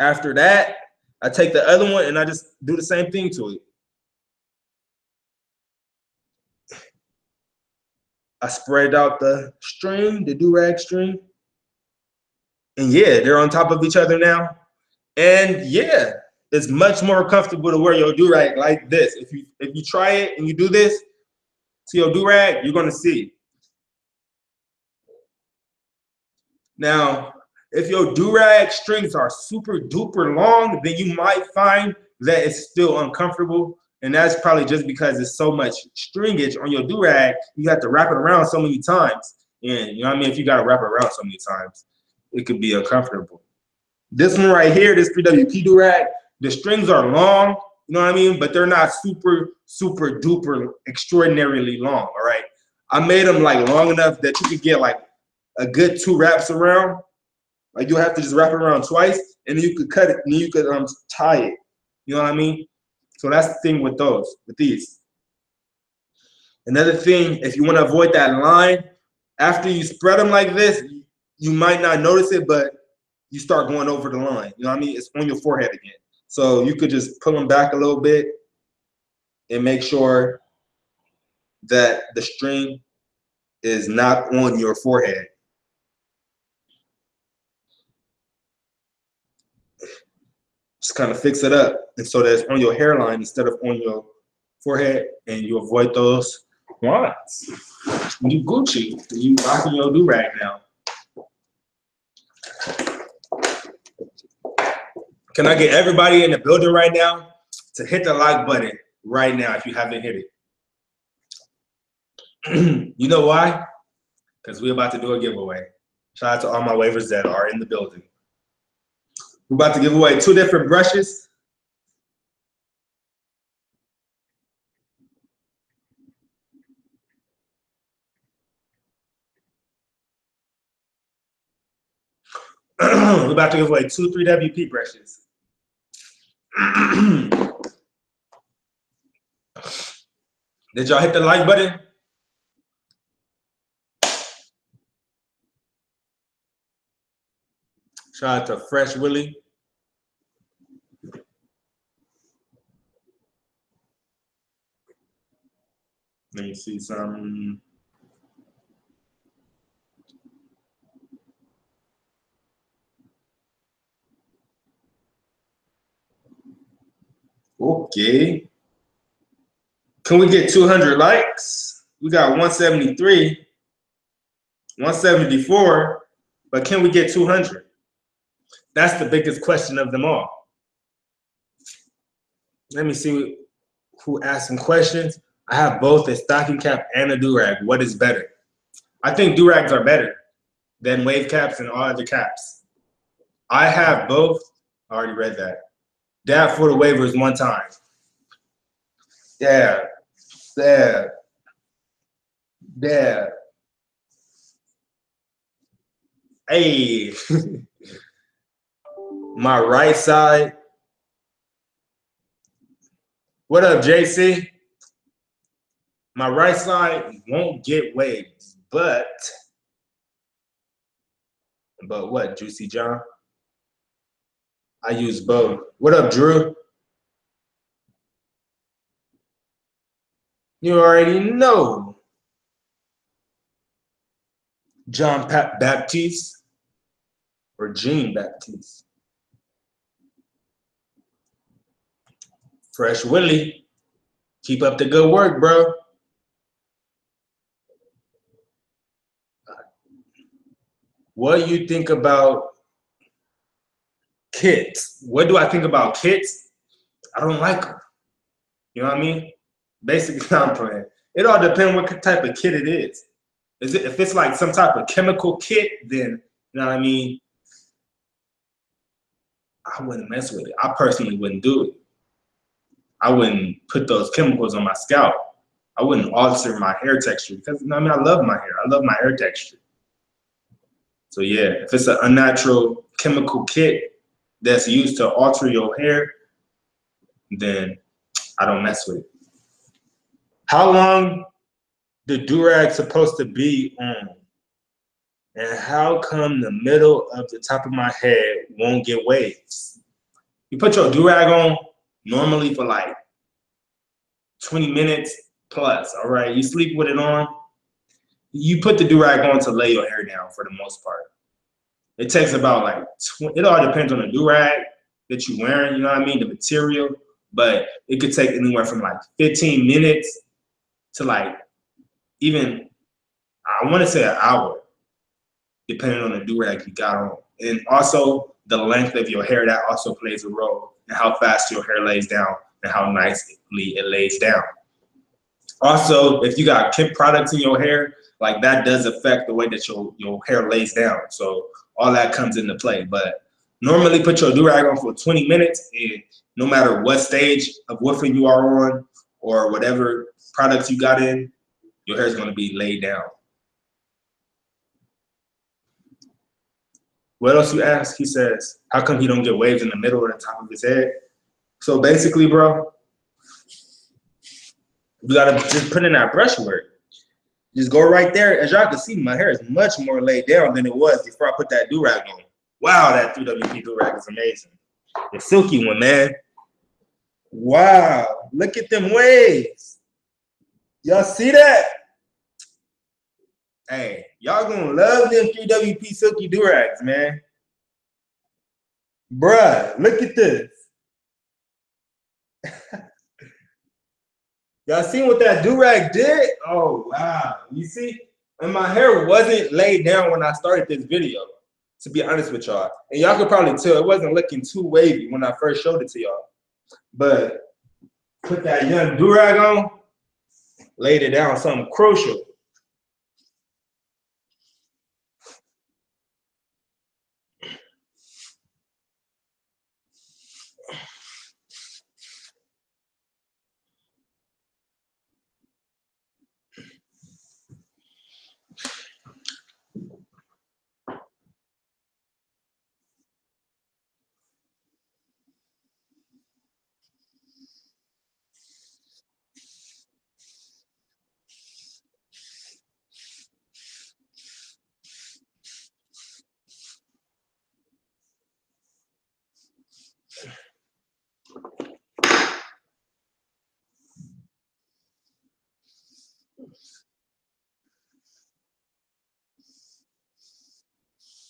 after that, I take the other one and I just do the same thing to it. I spread out the string, the do-rag string. And yeah, they're on top of each other now. And yeah, it's much more comfortable to wear your do-rag like this. If you if you try it and you do this to your do-rag, you're gonna see. Now, if your do-rag strings are super duper long, then you might find that it's still uncomfortable. And that's probably just because there's so much stringage on your do-rag, you have to wrap it around so many times. And you know what I mean? If you gotta wrap it around so many times, it could be uncomfortable. This one right here, this 3WP do-rag, the strings are long, you know what I mean? But they're not super, super duper extraordinarily long, all right? I made them like long enough that you could get like a good two wraps around. Like you'll have to just wrap it around twice and then you could cut it and you could um tie it. You know what I mean? So that's the thing with those, with these. Another thing, if you want to avoid that line, after you spread them like this, you might not notice it, but you start going over the line. You know what I mean? It's on your forehead again. So you could just pull them back a little bit and make sure that the string is not on your forehead. Just kind of fix it up. And so that it's on your hairline instead of on your forehead and you avoid those lines. You Gucci, you rocking your do-rag now. Can I get everybody in the building right now to hit the like button right now if you haven't hit it? you know why? Because we're about to do a giveaway. Shout out to all my wavers that are in the building. We're about to give away two different brushes. We're about to give away two 3WP brushes. Did y'all hit the like button? Shout out to Fresh Willie. Let me see some. Okay. Can we get 200 likes? We got 173, 174, but can we get 200? That's the biggest question of them all. Let me see who asked some questions. I have both a stocking cap and a do-rag. What is better? I think do-rags are better than wave caps and all other caps. I have both. I already read that. Dab for the wavers one time. Dab, dab, dab. Hey, my right side. What up, JC? My right side won't get waves, but but what, Juicy John? I use both. What up, Drew? You already know. John Pat Baptiste or Jean Baptiste. Fresh Willie. Keep up the good work, bro. What do you think about kits. What do I think about kits? I don't like them. You know what I mean? Basically, I'm playing. It all depends what type of kit it is. Is it if it's like some type of chemical kit, then you know what I mean? I wouldn't mess with it. I personally wouldn't do it. I wouldn't put those chemicals on my scalp. I wouldn't alter my hair texture because you know, I mean I love my hair. I love my hair texture. So yeah, if it's an unnatural chemical kit that's used to alter your hair, then I don't mess with it. How long the durag supposed to be on? And how come the middle of the top of my head won't get waves? You put your durag on normally for like 20 minutes plus, all right? You sleep with it on. You put the durag on to lay your hair down for the most part. It takes about like, tw- it all depends on the durag that you're wearing, you know what I mean? The material, but it could take anywhere from like 15 minutes to like even, I wanna say an hour, depending on the durag you got on. And also the length of your hair, that also plays a role in how fast your hair lays down and how nicely it lays down. Also, if you got Kemp products in your hair, like that does affect the way that your, your hair lays down. So all that comes into play. But normally put your do-rag on for 20 minutes and no matter what stage of wolfing you are on or whatever products you got in, your hair is going to be laid down. What else you ask? He says, how come he don't get waves in the middle or the top of his head? So basically, bro, you gotta just put in that brushwork. Just go right there. As y'all can see, my hair is much more laid down than it was before I put that do-rag on. Wow, that 3WP do-rag is amazing. The silky one, man. Wow, look at them waves. Y'all see that? Hey, y'all gonna love them 3WP silky do-rags, man. Bruh, look at this. Y'all seen what that do-rag did? Oh, wow. You see? And my hair wasn't laid down when I started this video, to be honest with y'all. And y'all could probably tell it wasn't looking too wavy when I first showed it to y'all. But put that young do-rag on, laid it down, something crucial.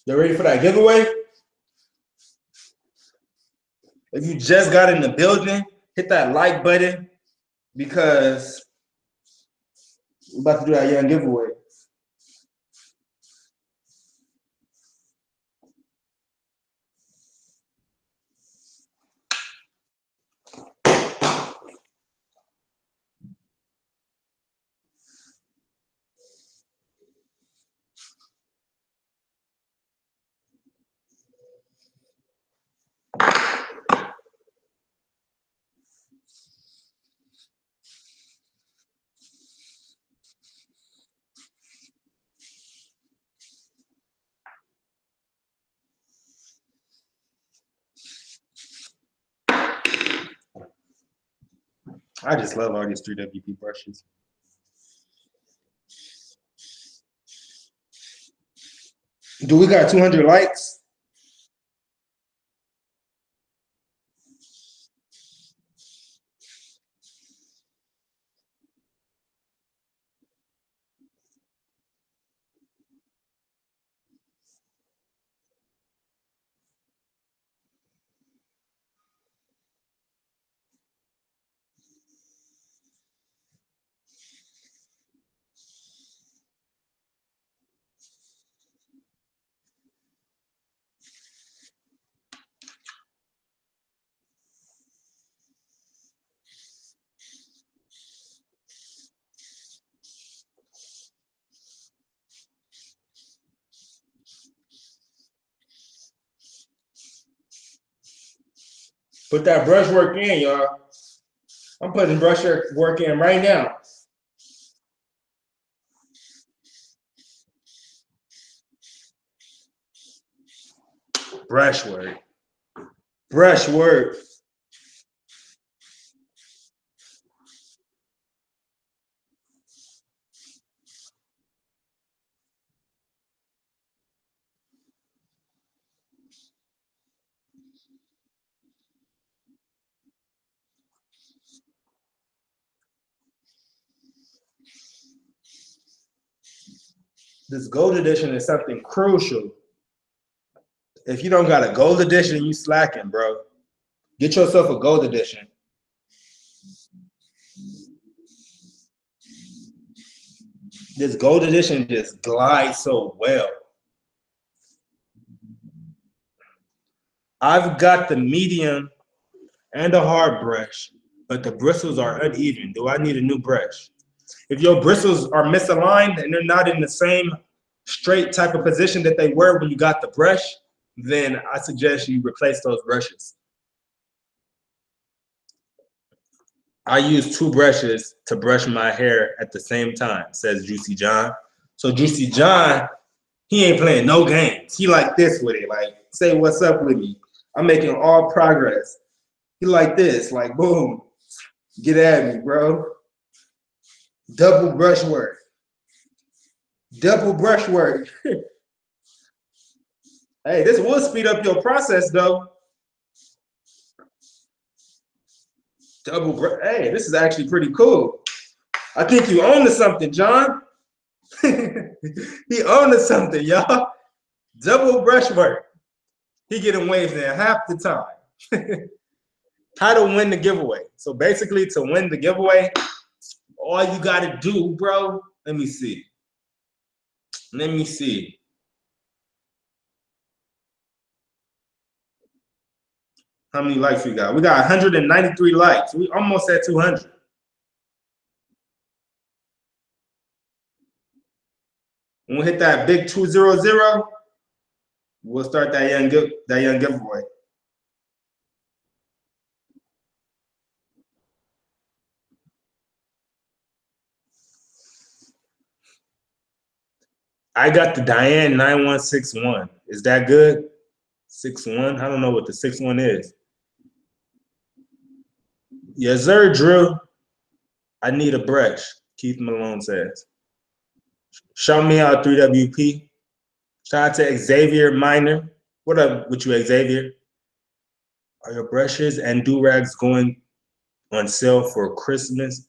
You ready for that giveaway? If you just got in the building, hit that like button because we're about to do that young giveaway. I just love all these 3WP brushes. Do we got 200 likes? Put that brush work in, y'all. I'm putting brush work in right now. Brushwork. Brushwork. This gold edition is something crucial. If you don't got a gold edition, you slacking, bro. Get yourself a gold edition. This gold edition just glides so well. I've got the medium and a hard brush, but the bristles are uneven. Do I need a new brush? If your bristles are misaligned and they're not in the same straight type of position that they were when you got the brush, then I suggest you replace those brushes. I use two brushes to brush my hair at the same time, says Juicy John. So Juicy John, he ain't playing no games. He like this with it, like say what's up with me. I'm making all progress. He like this, like boom, get at me, bro. Double brush work. Double brush work. hey, this will speed up your process though. Double brush. Hey, this is actually pretty cool. I think you own to something, John. he owned to something, y'all. Double brush work. He getting waves in half the time. How to win the giveaway. So basically, to win the giveaway, all you gotta do, bro. Let me see. Let me see. How many likes we got? We got 193 likes. We almost at 200. When we hit that big 200, we'll start that young that young giveaway. I got the Diane 9161. Is that good? Six one? I don't know what the six one is. Yes, sir, Drew. I need a brush, Keith Malone says. Show me out 3WP. Shout out to Xavier Minor. What up with you, Xavier? Are your brushes and do-rags going on sale for Christmas?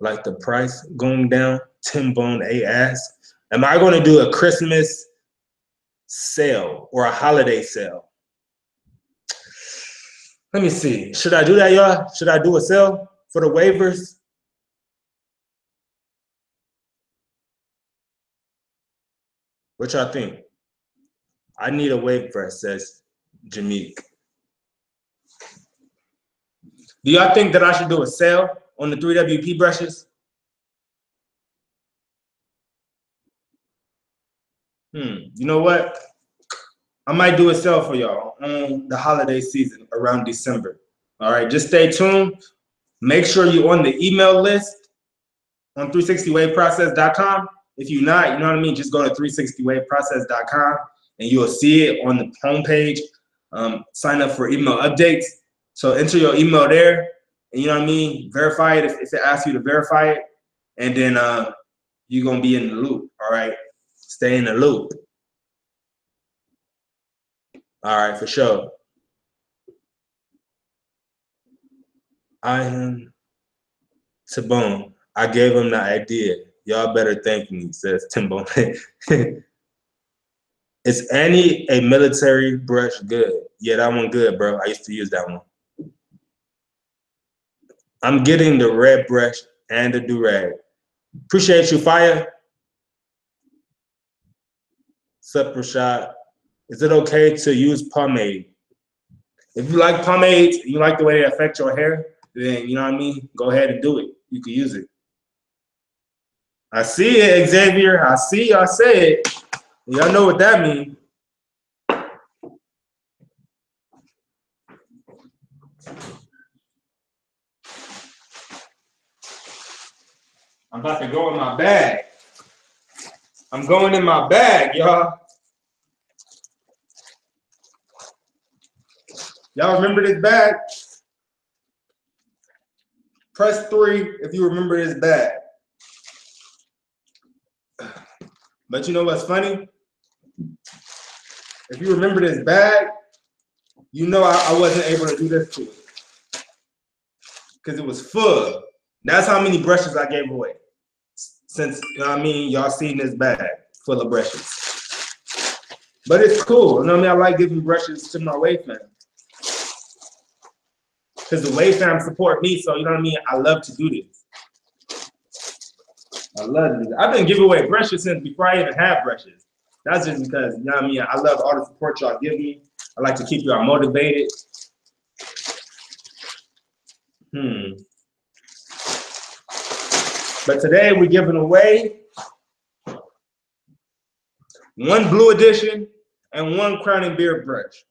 Like the price going down? Tim Bone A asks. Am I going to do a Christmas sale or a holiday sale? Let me see. Should I do that, y'all? Should I do a sale for the wavers? What y'all think? I need a waiver, says Jameek. Do y'all think that I should do a sale on the 3WP brushes? Hmm. You know what? I might do a sale for y'all on the holiday season around December. All right, just stay tuned. Make sure you're on the email list on 360waveprocess.com. If you're not, you know what I mean, just go to 360waveprocess.com and you'll see it on the homepage. Um, sign up for email updates. So enter your email there, and you know what I mean. Verify it if, if it asks you to verify it, and then uh, you're gonna be in the loop. All right, stay in the loop. All right, for sure. I am Timbone. I gave him the idea. Y'all better thank me, says Timbone. Is any a military brush good? Yeah, that one good, bro. I used to use that one. I'm getting the red brush and the do-rag. Appreciate you, Fire. Sup, Rashad. Is it okay to use pomade? If you like pomades, you like the way they affect your hair, then you know what I mean? Go ahead and do it. You can use it. I see it, Xavier. I see y'all say it. Y'all know what that means. I'm about to go in my bag. I'm going in my bag, y'all. Y'all remember this bag? Press three if you remember this bag. But you know what's funny? If you remember this bag, you know I, I wasn't able to do this to it. Because it was full. That's how many brushes I gave away. Since, you know I mean, y'all seen this bag full of brushes. But it's cool. You know what I mean? I like giving brushes to my wave fam. Because the wave fam support me, so you know what I mean? I love to do this. I love it. I've been giving away brushes since before I even had brushes. That's just because, you know what I mean? I love all the support y'all give me. I like to keep y'all motivated. Hmm. But today we're giving away one blue edition and one crown and beard brush.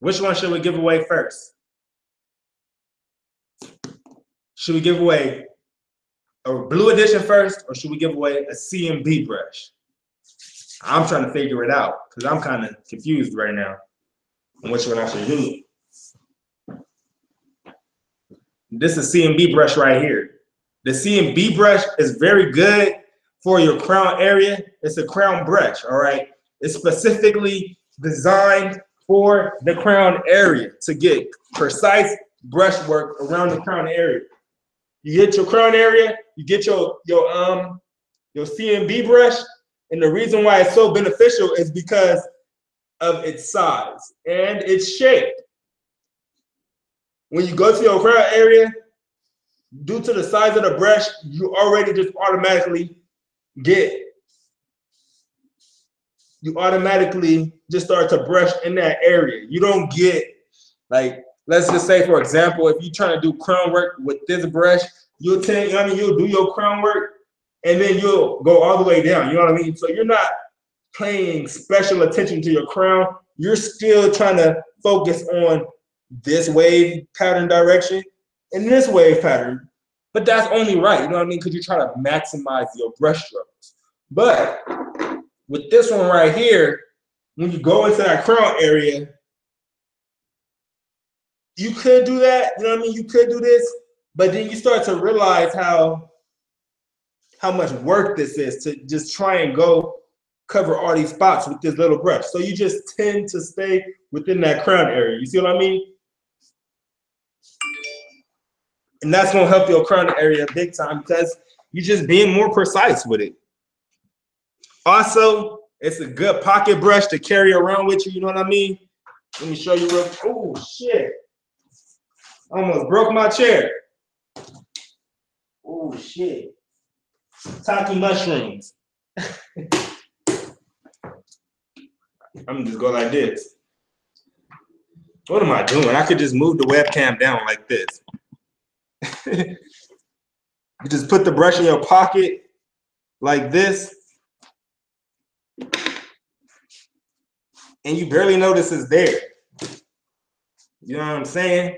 Which one should we give away first? Should we give away a blue edition first or should we give away a CNB brush? I'm trying to figure it out because I'm kind of confused right now on which one I should do. This is CNB brush right here. The CNB brush is very good for your crown area. It's a crown brush, all right? It's specifically designed for the crown area to get precise brush work around the crown area. You get your crown area, you get your your um your CNB brush, and the reason why it's so beneficial is because of its size and its shape. When you go to your crown area, due to the size of the brush, you already just automatically get, you automatically just start to brush in that area. You don't get, like, let's just say, for example, if you're trying to do crown work with this brush, you'll take, I mean, you'll do your crown work and then you'll go all the way down. You know what I mean? So you're not paying special attention to your crown. You're still trying to focus on this wave pattern direction in this wave pattern. But that's only right, you know what I mean? Because you try to maximize your brush strokes. But with this one right here, when you go into that crown area, you could do that, you know what I mean? You could do this, but then you start to realize how how much work this is to just try and go cover all these spots with this little brush. So you just tend to stay within that crown area. You see what I mean? And that's gonna help your crown area big time because you're just being more precise with it. Also, it's a good pocket brush to carry around with you, you know what I mean? Let me show you real, oh shit. Almost broke my chair. Oh shit. Taki mushrooms. I'm just go like this. What am I doing? I could just move the webcam down like this. you just put the brush in your pocket like this. And you barely notice it's there. You know what I'm saying?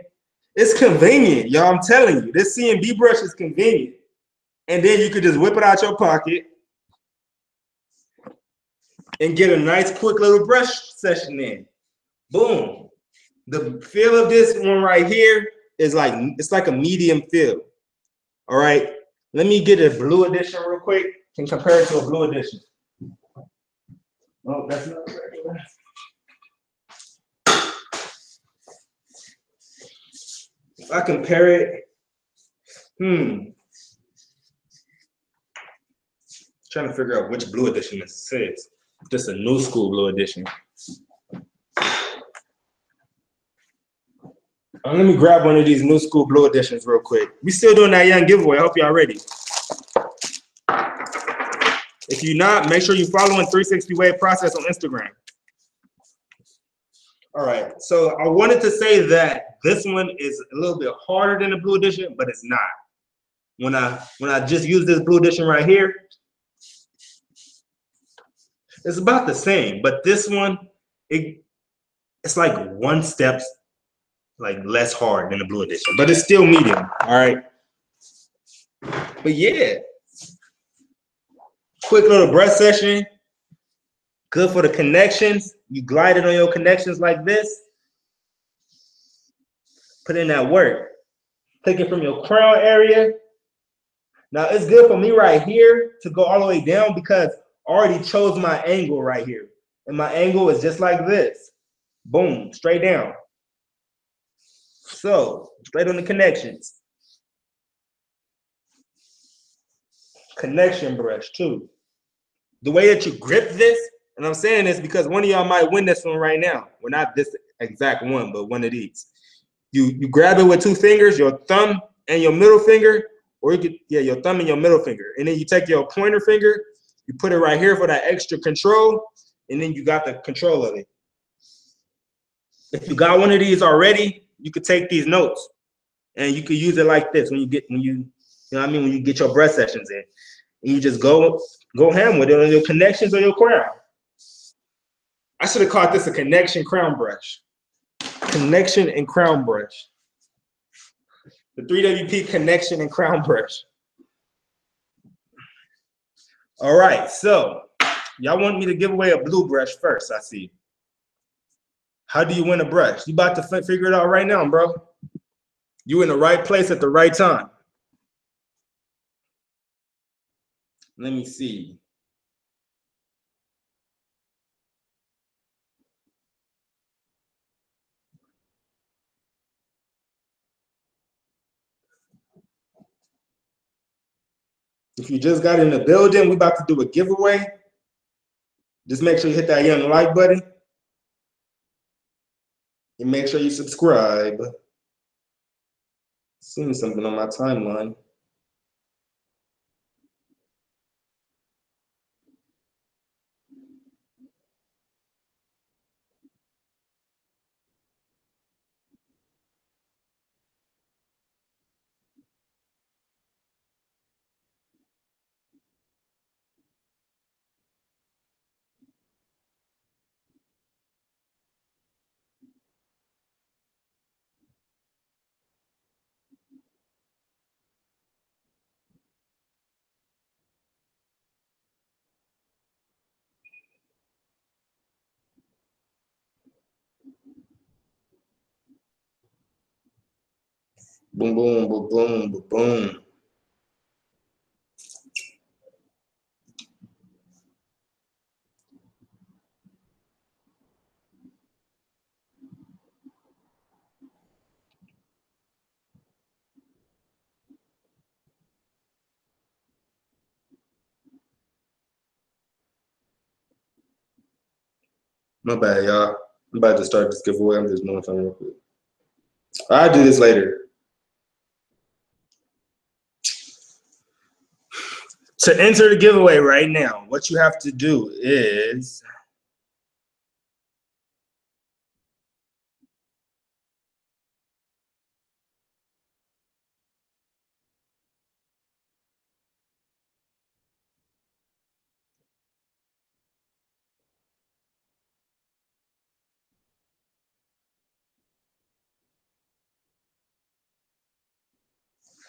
It's convenient, y'all. I'm telling you, this CNB brush is convenient. And then you could just whip it out your pocket and get a nice quick little brush session in. Boom. The feel of this one right here is like, it's like a medium feel. All right. Let me get a blue edition real quick and compare it to a blue edition. Oh, that's not regular. I compare it, hmm. Trying to figure out which blue edition this is. Just a new school blue edition. Uh, let me grab one of these new school blue editions real quick. We still doing that young giveaway. I hope y'all ready. If you're not, make sure you're following 360 Wave Process on Instagram. All right, so I wanted to say that this one is a little bit harder than the blue edition, but it's not. When I when I just use this blue edition right here, it's about the same, but this one, it it's like one step like less hard than the blue edition, but it's still medium. All right. But yeah, quick little breath session. Good for the connections. You glide it on your connections like this. Put in that work. Take it from your crown area. Now it's good for me right here to go all the way down because I already chose my angle right here. And my angle is just like this. Boom, straight down. So, straight on the connections. Connection brush too. The way that you grip this, and I'm saying this because one of y'all might win this one right now. Well, not this exact one, but one of these. You you grab it with two fingers, your thumb and your middle finger, or you could, yeah, your thumb and your middle finger. And then you take your pointer finger, you put it right here for that extra control, and then you got the control of it. If you got one of these already, you could take these notes and you could use it like this when you get when you you know what I mean when you get your breath sessions in. And you just go go ham with it on your connections or your crown. I should have called this a connection crown brush. Connection and crown brush. The 3WP connection and crown brush. All right, so y'all want me to give away a blue brush first, I see. How do you win a brush? You about to figure it out right now, bro. You in the right place at the right time. Let me see. If you just got in the building, we about to do a giveaway. Just make sure you hit that young like button. And make sure you subscribe. Seeing something on my timeline. Boom, boom, boom, boom, boom, boom. My bad, y'all. I'm about to start this giveaway. I'm just moving something real quick. I'll do this later. To enter the giveaway right now, what you have to do is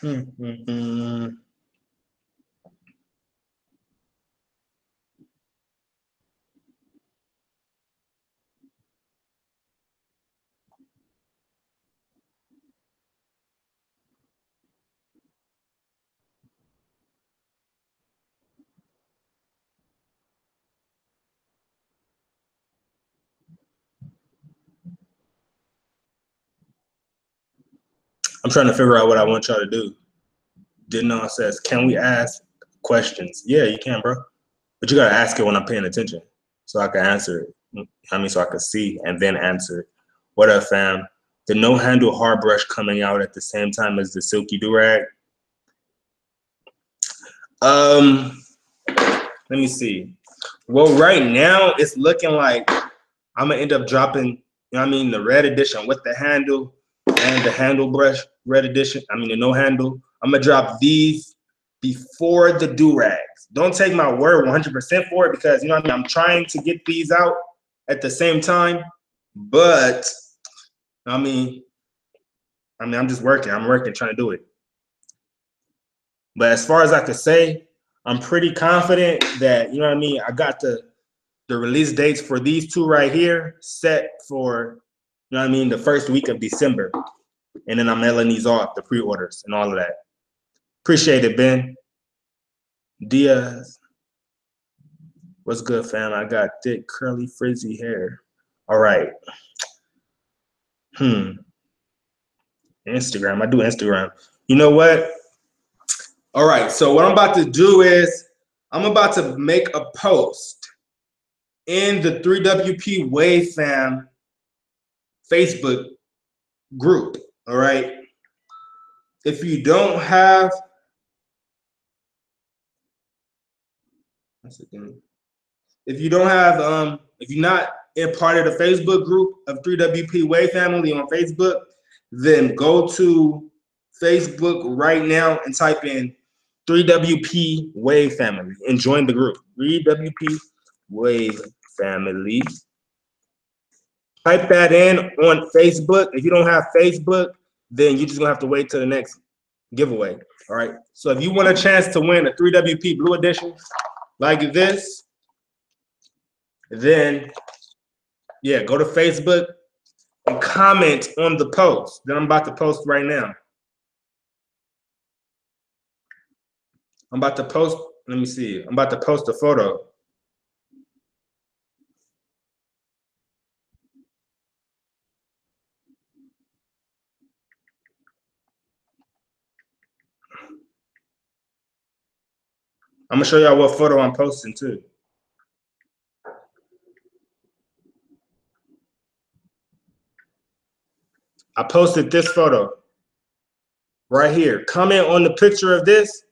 Hmm, trying to figure out what I want y'all to do. Denon says, can we ask questions? Yeah, you can, bro. But you gotta ask it when I'm paying attention so I can answer it. I mean, so I can see and then answer it. What up, fam? The no handle hard brush coming out at the same time as the silky durag. Um, let me see. Well, right now it's looking like I'm gonna end up dropping, you know I mean, the red edition with the handle and the handle brush red edition. I mean the no handle. I'm gonna drop these before the do rags. Don't take my word 100% for it because you know I mean. I'm trying to get these out at the same time, but I mean, I mean, I'm just working. I'm working, trying to do it. But as far as I could say, I'm pretty confident that you know what I mean. I got the the release dates for these two right here set for you know what I mean the first week of December. And then I'm mailing these off, the pre-orders and all of that. Appreciate it, Ben. Diaz. What's good, fam? I got thick, curly, frizzy hair. All right. Hmm. Instagram. I do Instagram. You know what? All right. So what I'm about to do is I'm about to make a post in the 3WP Wave Fam Facebook group. All right. If you don't have if you don't have um if you're not in part of the Facebook group of 3WP Wave Family on Facebook, then go to Facebook right now and type in 3WP Wave Family and join the group. 3WP Wave Family. Type that in on Facebook. If you don't have Facebook, then you're just gonna have to wait till the next giveaway. All right. So if you want a chance to win a 3WP Blue Edition like this, then yeah, go to Facebook and comment on the post that I'm about to post right now. I'm about to post, let me see. I'm about to post a photo. I'm gonna show y'all what photo I'm posting too. I posted this photo right here. Comment on the picture of this,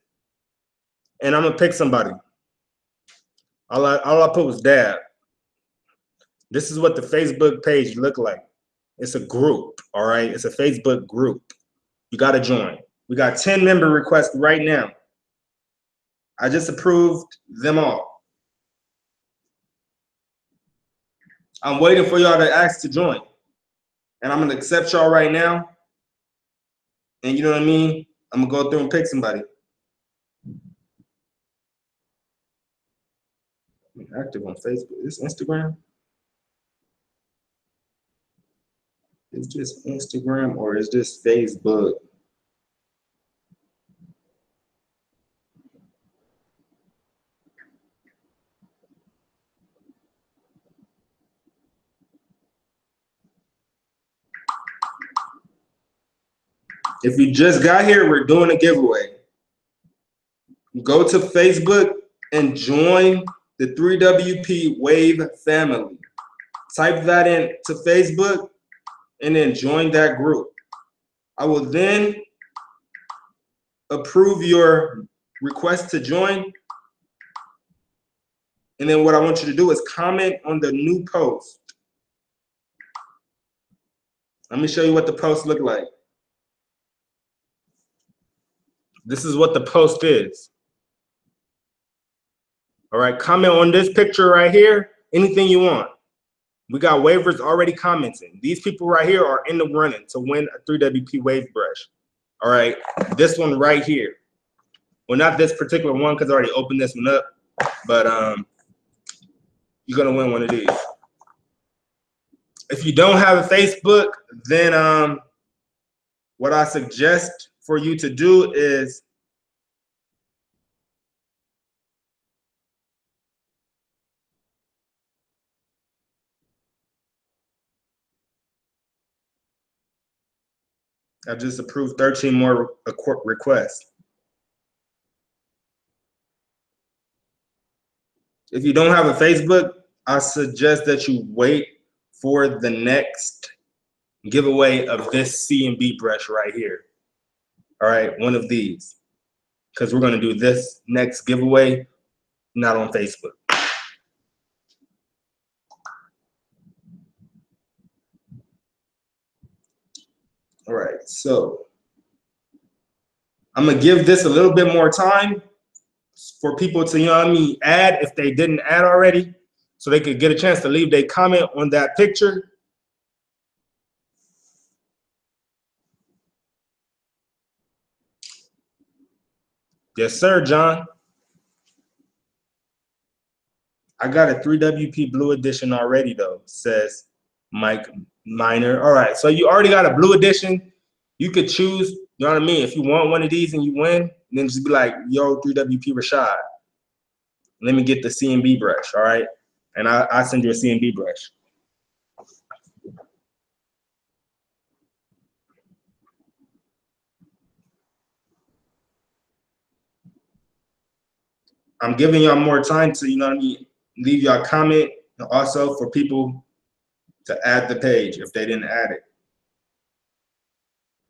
and I'm gonna pick somebody. All I, all I put was dad. This is what the Facebook page look like. It's a group, all right? It's a Facebook group. You gotta join. We got 10 member requests right now. I just approved them all. I'm waiting for y'all to ask to join. And I'm gonna accept y'all right now. And you know what I mean? I'm gonna go through and pick somebody. I'm active on Facebook. Is Instagram? Is this Instagram or is this Facebook? If you just got here, we're doing a giveaway. Go to Facebook and join the 3WP Wave family. Type that in to Facebook and then join that group. I will then approve your request to join. And then what I want you to do is comment on the new post. Let me show you what the post look like. This is what the post is. All right, comment on this picture right here, anything you want. We got wavers already commenting. These people right here are in the running to win a 3WP wave brush. All right, this one right here. Well, not this particular one because I already opened this one up, but um, you're gonna win one of these. If you don't have a Facebook, then um, what I suggest for you to do is I just approved 13 more requests. If you don't have a Facebook, I suggest that you wait for the next giveaway of this C and B brush right here. All right, one of these. Because we're going to do this next giveaway, not on Facebook. All right, so I'm gonna give this a little bit more time for people to, you know I mean, add if they didn't add already, so they could get a chance to leave their comment on that picture. Yes, sir, John. I got a 3WP Blue Edition already, though, says Mike Minor. All right, so you already got a Blue Edition. You could choose, you know what I mean? If you want one of these and you win, then just be like, yo, 3WP Rashad. Let me get the CNB brush, all right? And I, I send you a CNB brush. I'm giving y'all more time to, you know what I mean, leave y'all comment. And also for people to add the page if they didn't add it.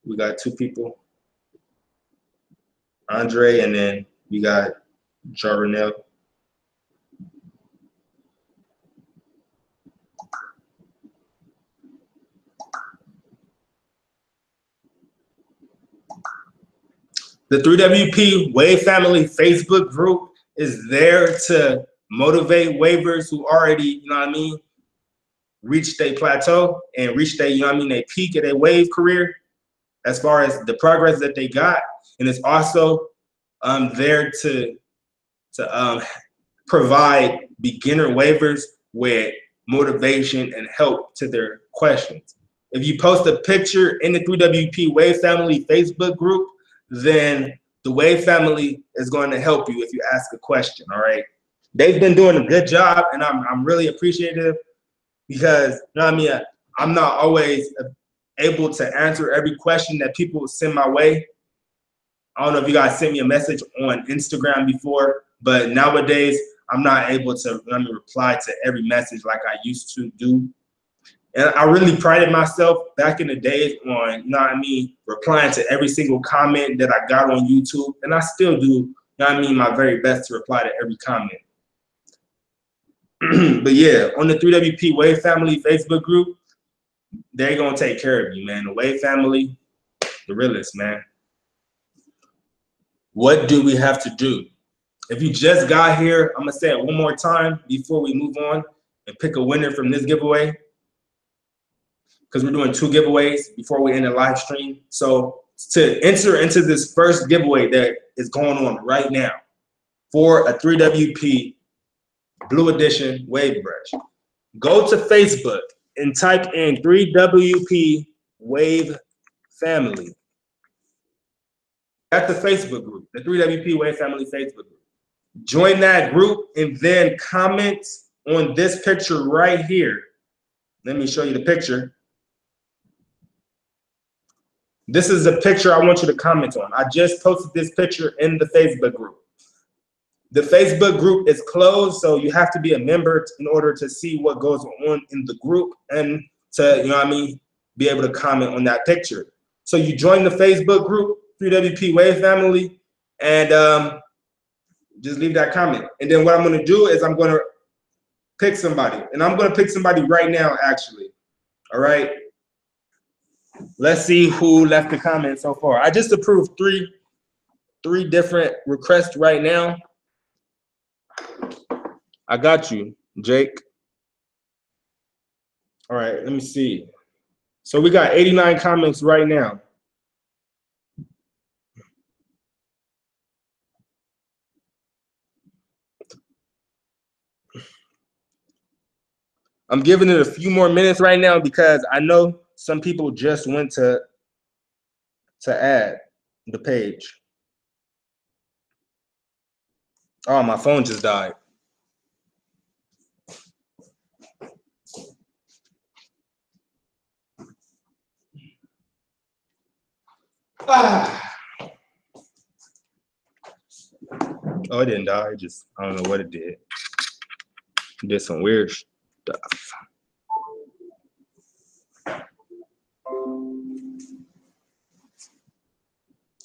We got two people. Andre and then we got Jarnell. The 3WP Wave Family Facebook group is there to motivate wavers who already, you know what I mean, reached a plateau and reached a, you know what I mean, a peak of their wave career as far as the progress that they got. And it's also um, there to, to um, provide beginner wavers with motivation and help to their questions. If you post a picture in the 3WP Wave Family Facebook group, then the Wave family is going to help you if you ask a question. All right. They've been doing a good job, and I'm, I'm really appreciative because, you know I mean? I'm not always able to answer every question that people send my way. I don't know if you guys sent me a message on Instagram before, but nowadays I'm not able to let me reply to every message like I used to do. And I really prided myself back in the days on, you know what I mean, replying to every single comment that I got on YouTube. And I still do, you know I mean, my very best to reply to every comment. but yeah, on the 3WP Wave Family Facebook group, they're gonna take care of you, man. The Wave family, the realest, man. What do we have to do? If you just got here, I'm gonna say it one more time before we move on and pick a winner from this giveaway because we're doing two giveaways before we end the live stream. So to enter into this first giveaway that is going on right now for a 3WP Blue Edition Wave Brush, go to Facebook and type in 3WP Wave Family. At the Facebook group, the 3WP Wave Family Facebook group. Join that group and then comment on this picture right here. Let me show you the picture. This is a picture I want you to comment on. I just posted this picture in the Facebook group. The Facebook group is closed, so you have to be a member in order to see what goes on in the group and to, you know what I mean, be able to comment on that picture. So you join the Facebook group, 3WP Wave Family, and um, just leave that comment. And then what I'm gonna do is I'm gonna pick somebody, and I'm gonna pick somebody right now, actually. All right. Let's see who left the comment so far. I just approved three, three different requests right now. I got you, Jake. All right, let me see. So we got 89 comments right now. I'm giving it a few more minutes right now because I know some people just went to to add the page. Oh, my phone just died. Ah. Oh, it didn't die. It just, I don't know what it did. It did some weird stuff.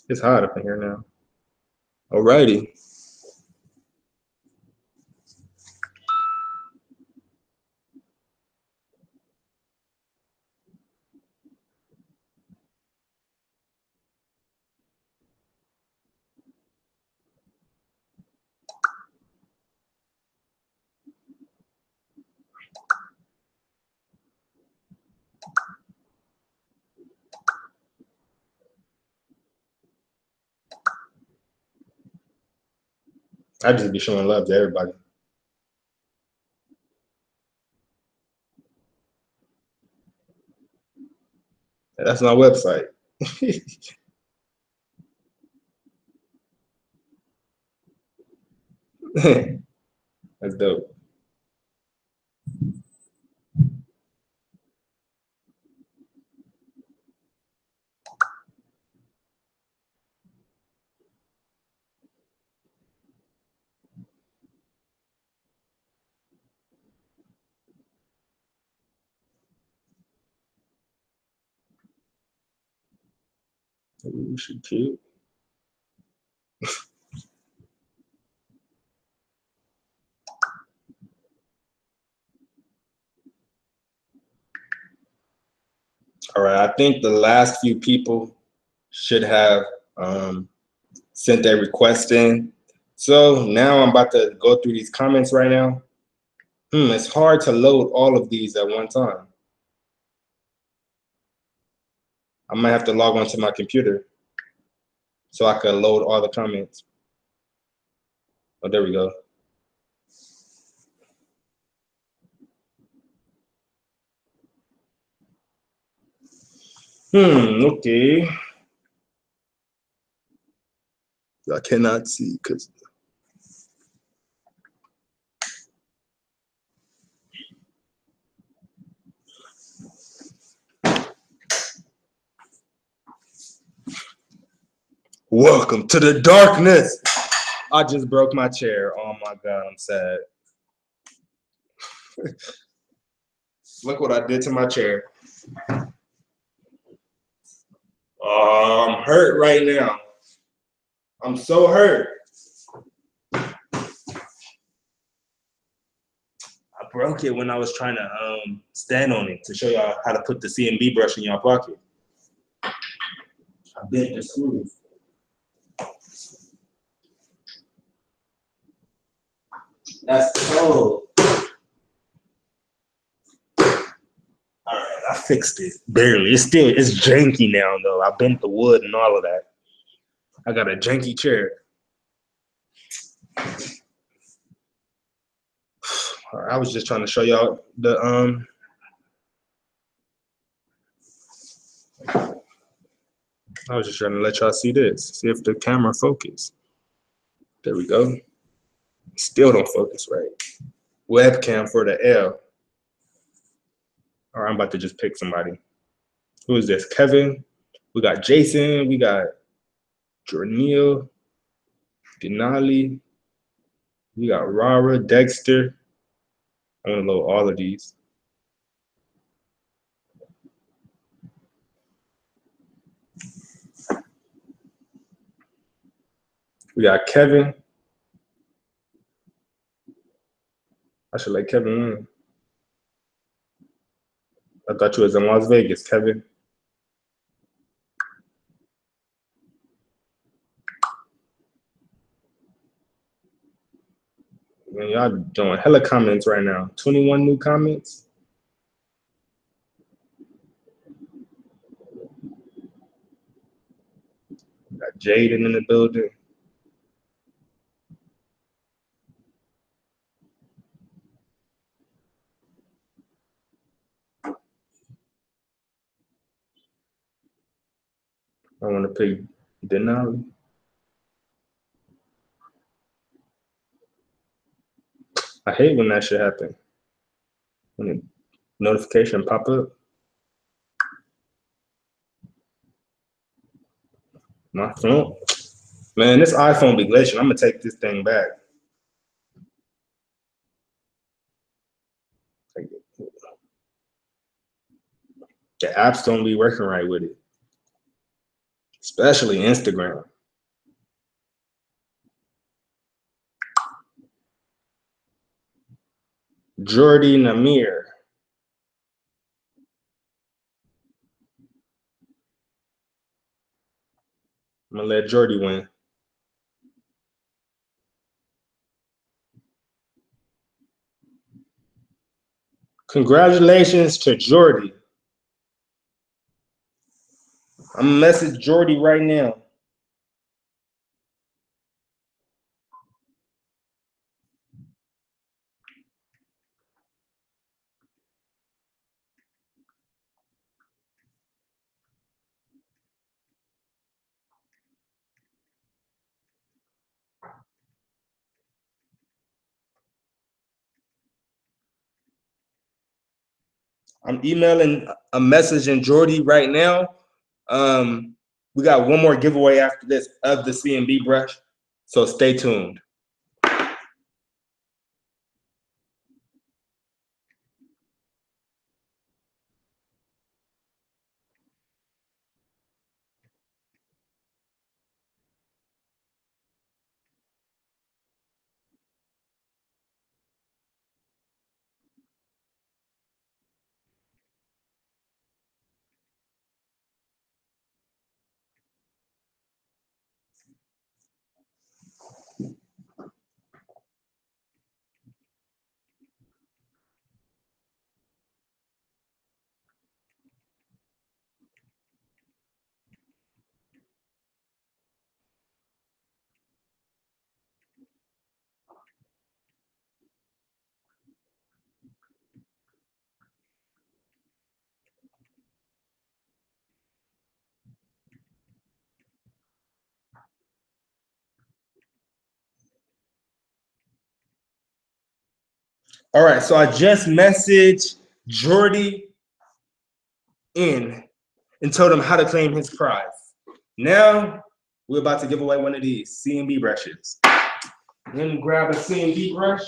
It's hot up in here now. Alrighty. I just be showing love to everybody. That's my website. That's dope. Cute. All right, I think the last few people should have um, sent their request in. So now I'm about to go through these comments right now. Hmm, it's hard to load all of these at one time. I might have to log onto my computer so I could load all the comments. Oh, there we go. Hmm, okay. I cannot see because Welcome to the darkness. I just broke my chair. Oh my god, I'm sad. Look what I did to my chair. Oh, I'm hurt right now. I'm so hurt. I broke it when I was trying to um, stand on it to show y'all how to put the CNB brush in your pocket. I bent the screws. That's cold. All right, I fixed it barely. It's still it's janky now though. I bent the wood and all of that. I got a janky chair. I was just trying to show y'all the um. I was just trying to let y'all see this. See if the camera focus. There we go. Still don't focus right. Webcam for the L. Right, I'm about to just pick somebody. Who is this? Kevin. We got Jason. We got Jorneal. Denali. We got Rara, Dexter. I'm gonna load all of these. We got Kevin. I should Kevin win. I thought you was in Las Vegas, Kevin. Man, y'all doing hella comments right now. 21 new comments. Got Jaden in the building. I want to pick Denali. I hate when that should happen. When a notification pop up. My phone. Man, this iPhone be glitching. I'm gonna take this thing back. The apps don't be working right with it especially Instagram. Jordy Namir. I'm gonna let Jordy win. Congratulations to Jordy. I'm message Jordy right now. I'm emailing a message in Jordy right now. Um, we got one more giveaway after this of the CNB brush, so stay tuned. All right, so I just messaged Jordy in and told him how to claim his prize. Now we're about to give away one of these CNB brushes. Let me grab a CNB brush.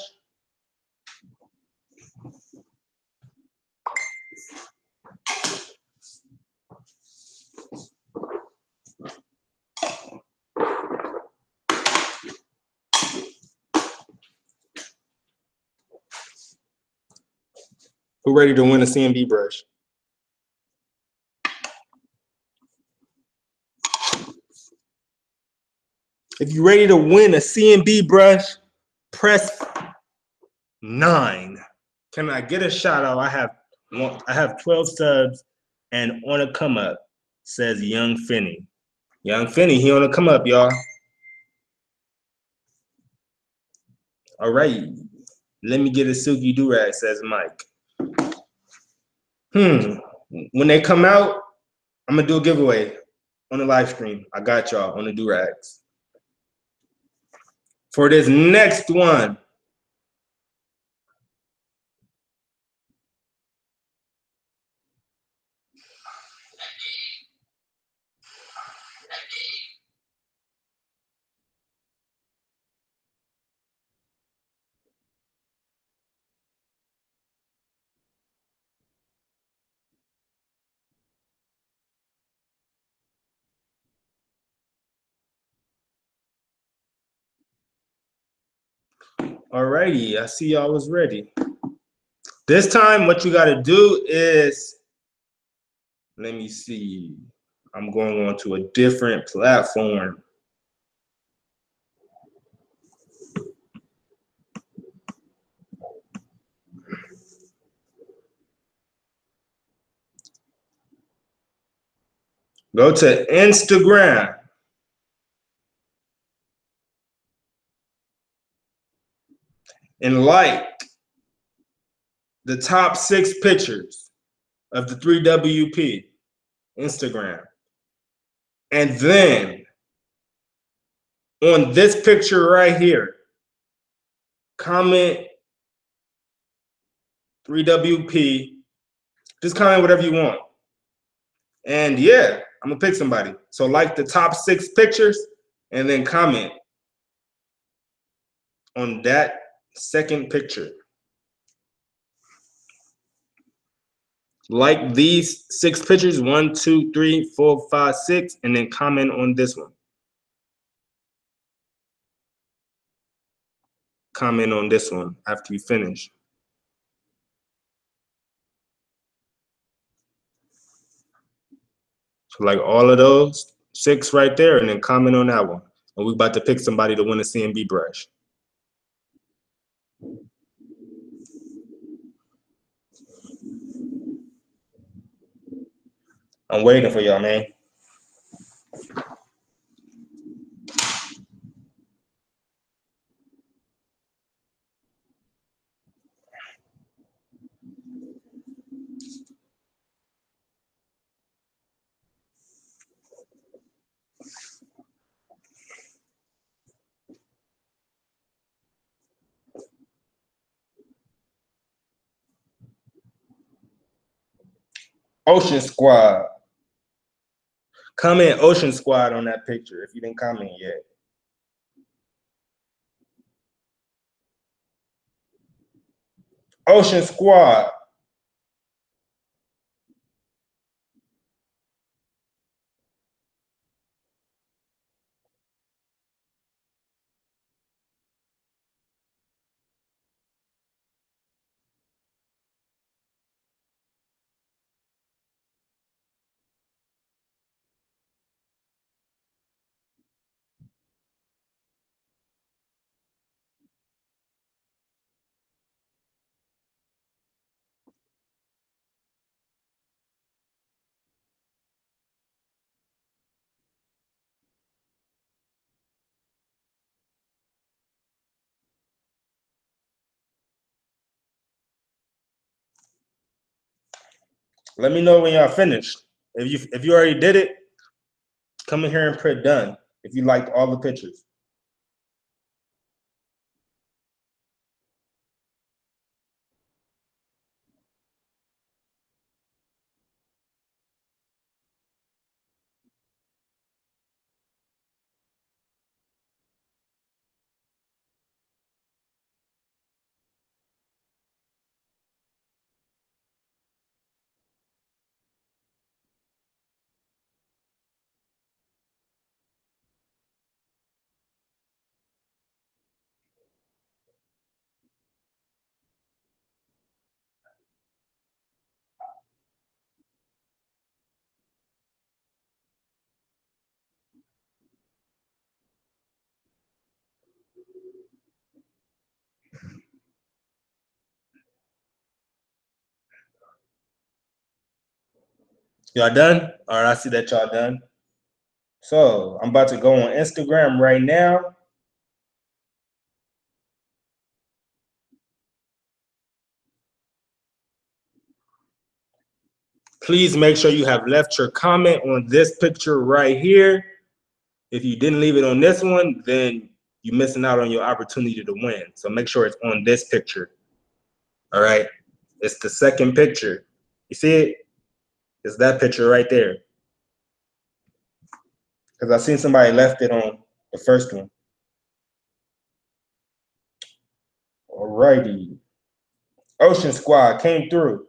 Who ready to win a CNB brush? If you're ready to win a CNB brush, press nine. Can I get a shout out? I have one, I have 12 subs and on a come up says Young Finney. Young Finney, he on a come up, y'all. All right. Let me get a silky do rag, says Mike. Hmm. When they come out, I'm gonna do a giveaway on the live stream. I got y'all on the do rags. For this next one, Alrighty, I see y'all was ready. This time, what you gotta do is, let me see. I'm going on to a different platform. Go to Instagram. And like the top six pictures of the 3WP Instagram. And then on this picture right here, comment 3WP. Just comment whatever you want. And yeah, I'm gonna pick somebody. So like the top six pictures and then comment on that second picture. Like these six pictures, one, two, three, four, five, six, and then comment on this one. Comment on this one after you finish. So like all of those, six right there, and then comment on that one. And we're about to pick somebody to win a CNB brush. I'm waiting for y'all, man. Ocean Squad. Comment Ocean Squad on that picture if you didn't comment yet. Ocean Squad. Let me know when y'all finished. If you if you already did it, come in here and print done. If you liked all the pictures. Y'all done? All right, I see that y'all done. So I'm about to go on Instagram right now. Please make sure you have left your comment on this picture right here. If you didn't leave it on this one, then you're missing out on your opportunity to win. So make sure it's on this picture. All right. It's the second picture. You see it? It's that picture right there. Because I seen somebody left it on the first one. All righty. Ocean Squad came through.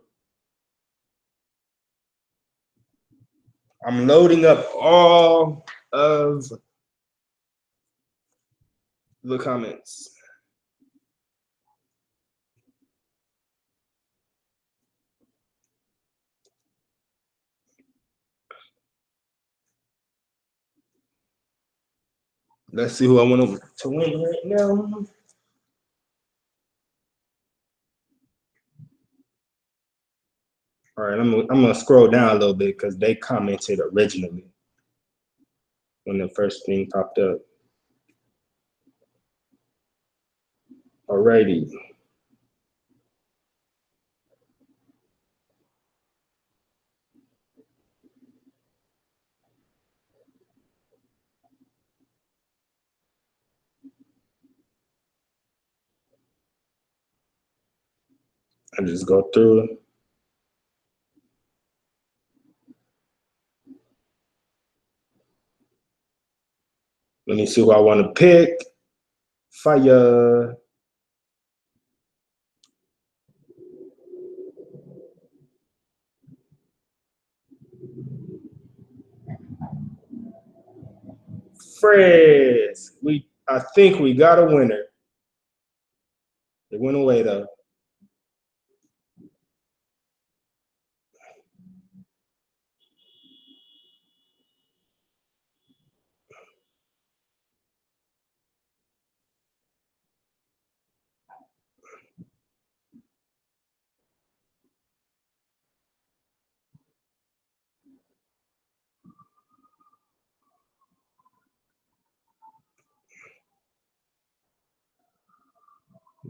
I'm loading up all of the comments. Let's see who I want to win right now. All right, I'm, I'm gonna scroll down a little bit because they commented originally when the first thing popped up. Alrighty. I just go through. Let me see who I want to pick. Fire. Frizz. We I think we got a winner. It went away though.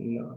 No.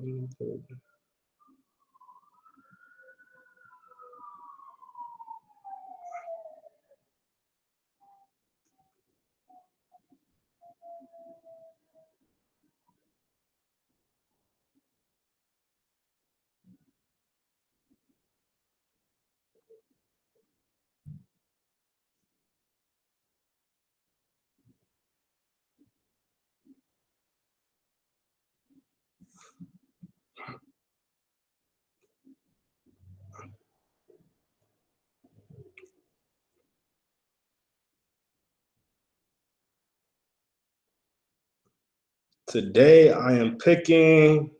Today I am picking.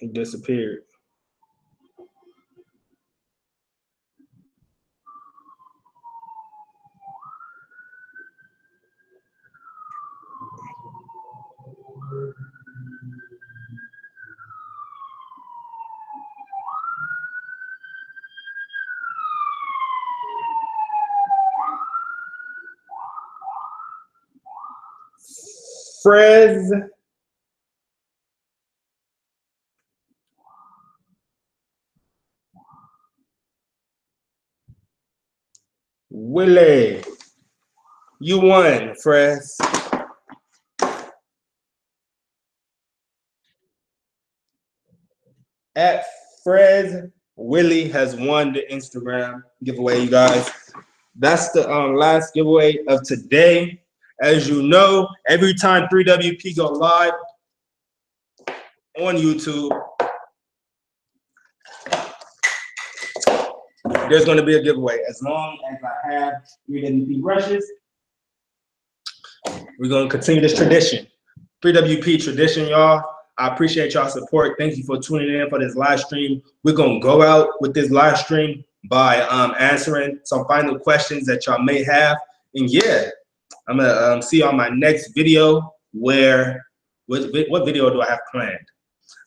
He disappeared. Frez Willie. You won, Frez. At Frez Willie has won the Instagram giveaway, you guys. That's the um, last giveaway of today. As you know, every time 3WP go live on YouTube, there's going to be a giveaway. As long as I have 3WP brushes, we're going to continue this tradition. 3WP tradition, y'all. I appreciate y'all support. Thank you for tuning in for this live stream. We're going to go out with this live stream by um, answering some final questions that y'all may have. And yeah, I'm gonna um, see you on my next video where what, what video do I have planned?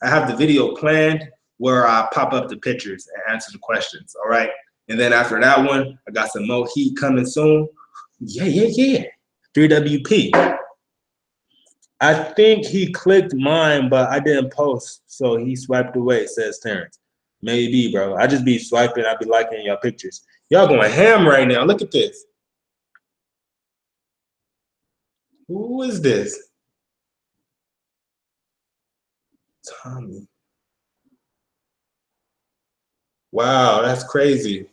I have the video planned where I pop up the pictures and answer the questions. All right. And then after that one, I got some more heat coming soon. Yeah, yeah, yeah. 3WP. I think he clicked mine, but I didn't post, so he swiped away, says Terrence. Maybe, bro. I just be swiping, I be liking y'all pictures. Y'all going ham right now. Look at this. Who is this? Tommy. Wow, that's crazy.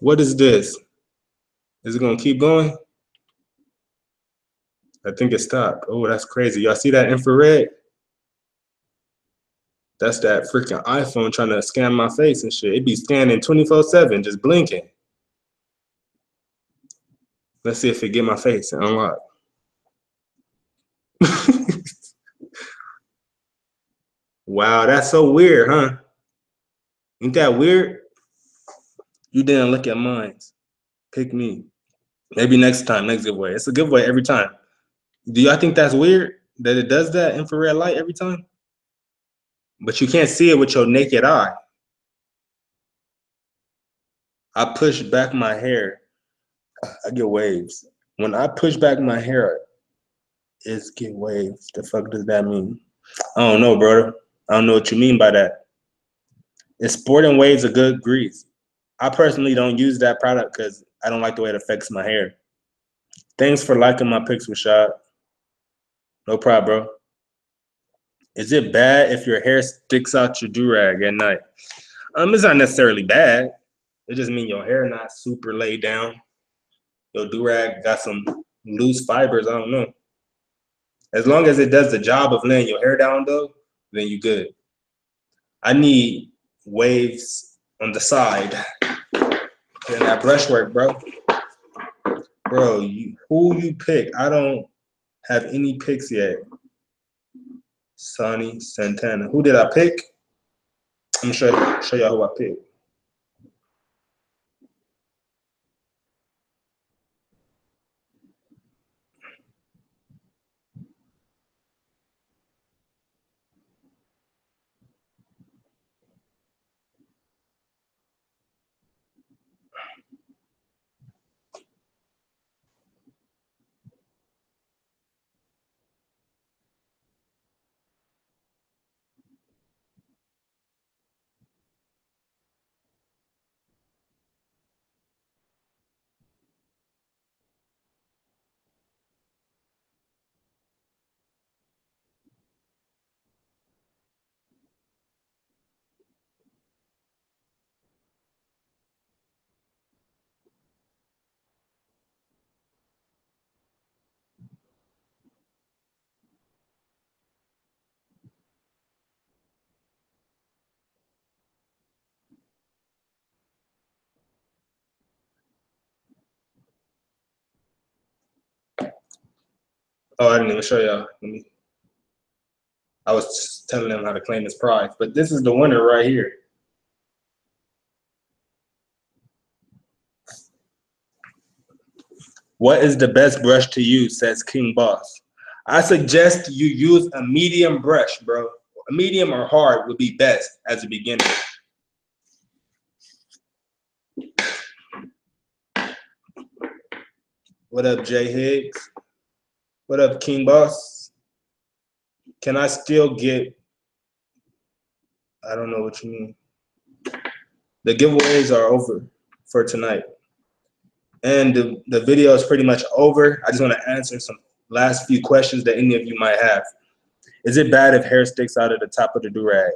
What is this? Is it gonna keep going? I think it stopped. Oh, that's crazy. Y'all see that infrared? That's that freaking iPhone trying to scan my face and shit. It be scanning 24-7, just blinking. Let's see if it get my face and unlock. wow, that's so weird, huh? Ain't that weird? You didn't look at mine. Pick me. Maybe next time, next giveaway. It's a giveaway every time. Do y'all think that's weird that it does that infrared light every time? But you can't see it with your naked eye. I push back my hair I get waves. When I push back my hair, it's get waves. The fuck does that mean? I don't know, brother. I don't know what you mean by that. Is sporting waves a good grease? I personally don't use that product because I don't like the way it affects my hair. Thanks for liking my pics, Rashad. No problem, bro. Is it bad if your hair sticks out your do-rag at night? Um, it's not necessarily bad. It just means your hair not super laid down your durag got some loose fibers. I don't know. As long as it does the job of laying your hair down, though, then you good. I need waves on the side. And that brushwork, bro. Bro, you, who you pick? I don't have any picks yet. Sonny Santana. Who did I pick? I'm gonna show, show y'all who I picked. Oh, I didn't even show y'all. Let me. I was telling them how to claim his prize, but this is the winner right here. What is the best brush to use? Says King Boss. I suggest you use a medium brush, bro. A medium or hard would be best as a beginner. What up, Jay Higgs? What up, King Boss? Can I still get? I don't know what you mean. The giveaways are over for tonight. And the, the video is pretty much over. I just want to answer some last few questions that any of you might have. Is it bad if hair sticks out of the top of the do-rag?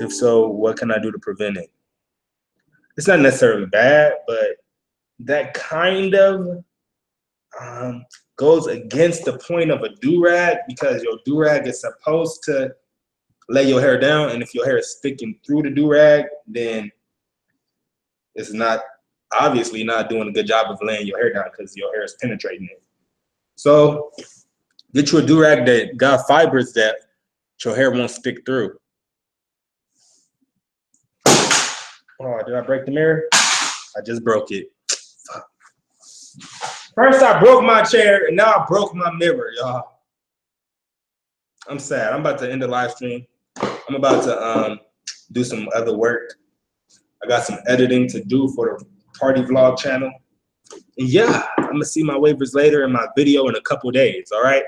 If so, what can I do to prevent it? It's not necessarily bad, but that kind of um, goes against the point of a do-rag because your do-rag is supposed to lay your hair down, and if your hair is sticking through the do-rag, then it's not obviously not doing a good job of laying your hair down because your hair is penetrating it. So get you a do-rag that got fibers that your hair won't stick through. Oh, did I break the mirror? I just broke it. First I broke my chair and now I broke my mirror, y'all. I'm sad. I'm about to end the live stream. I'm about to um, do some other work. I got some editing to do for the party vlog channel. And yeah, I'm gonna see my wavers later in my video in a couple days. All right,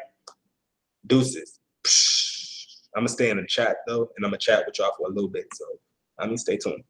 deuces. I'm gonna stay in the chat though, and I'm gonna chat with y'all for a little bit. So I mean, stay tuned.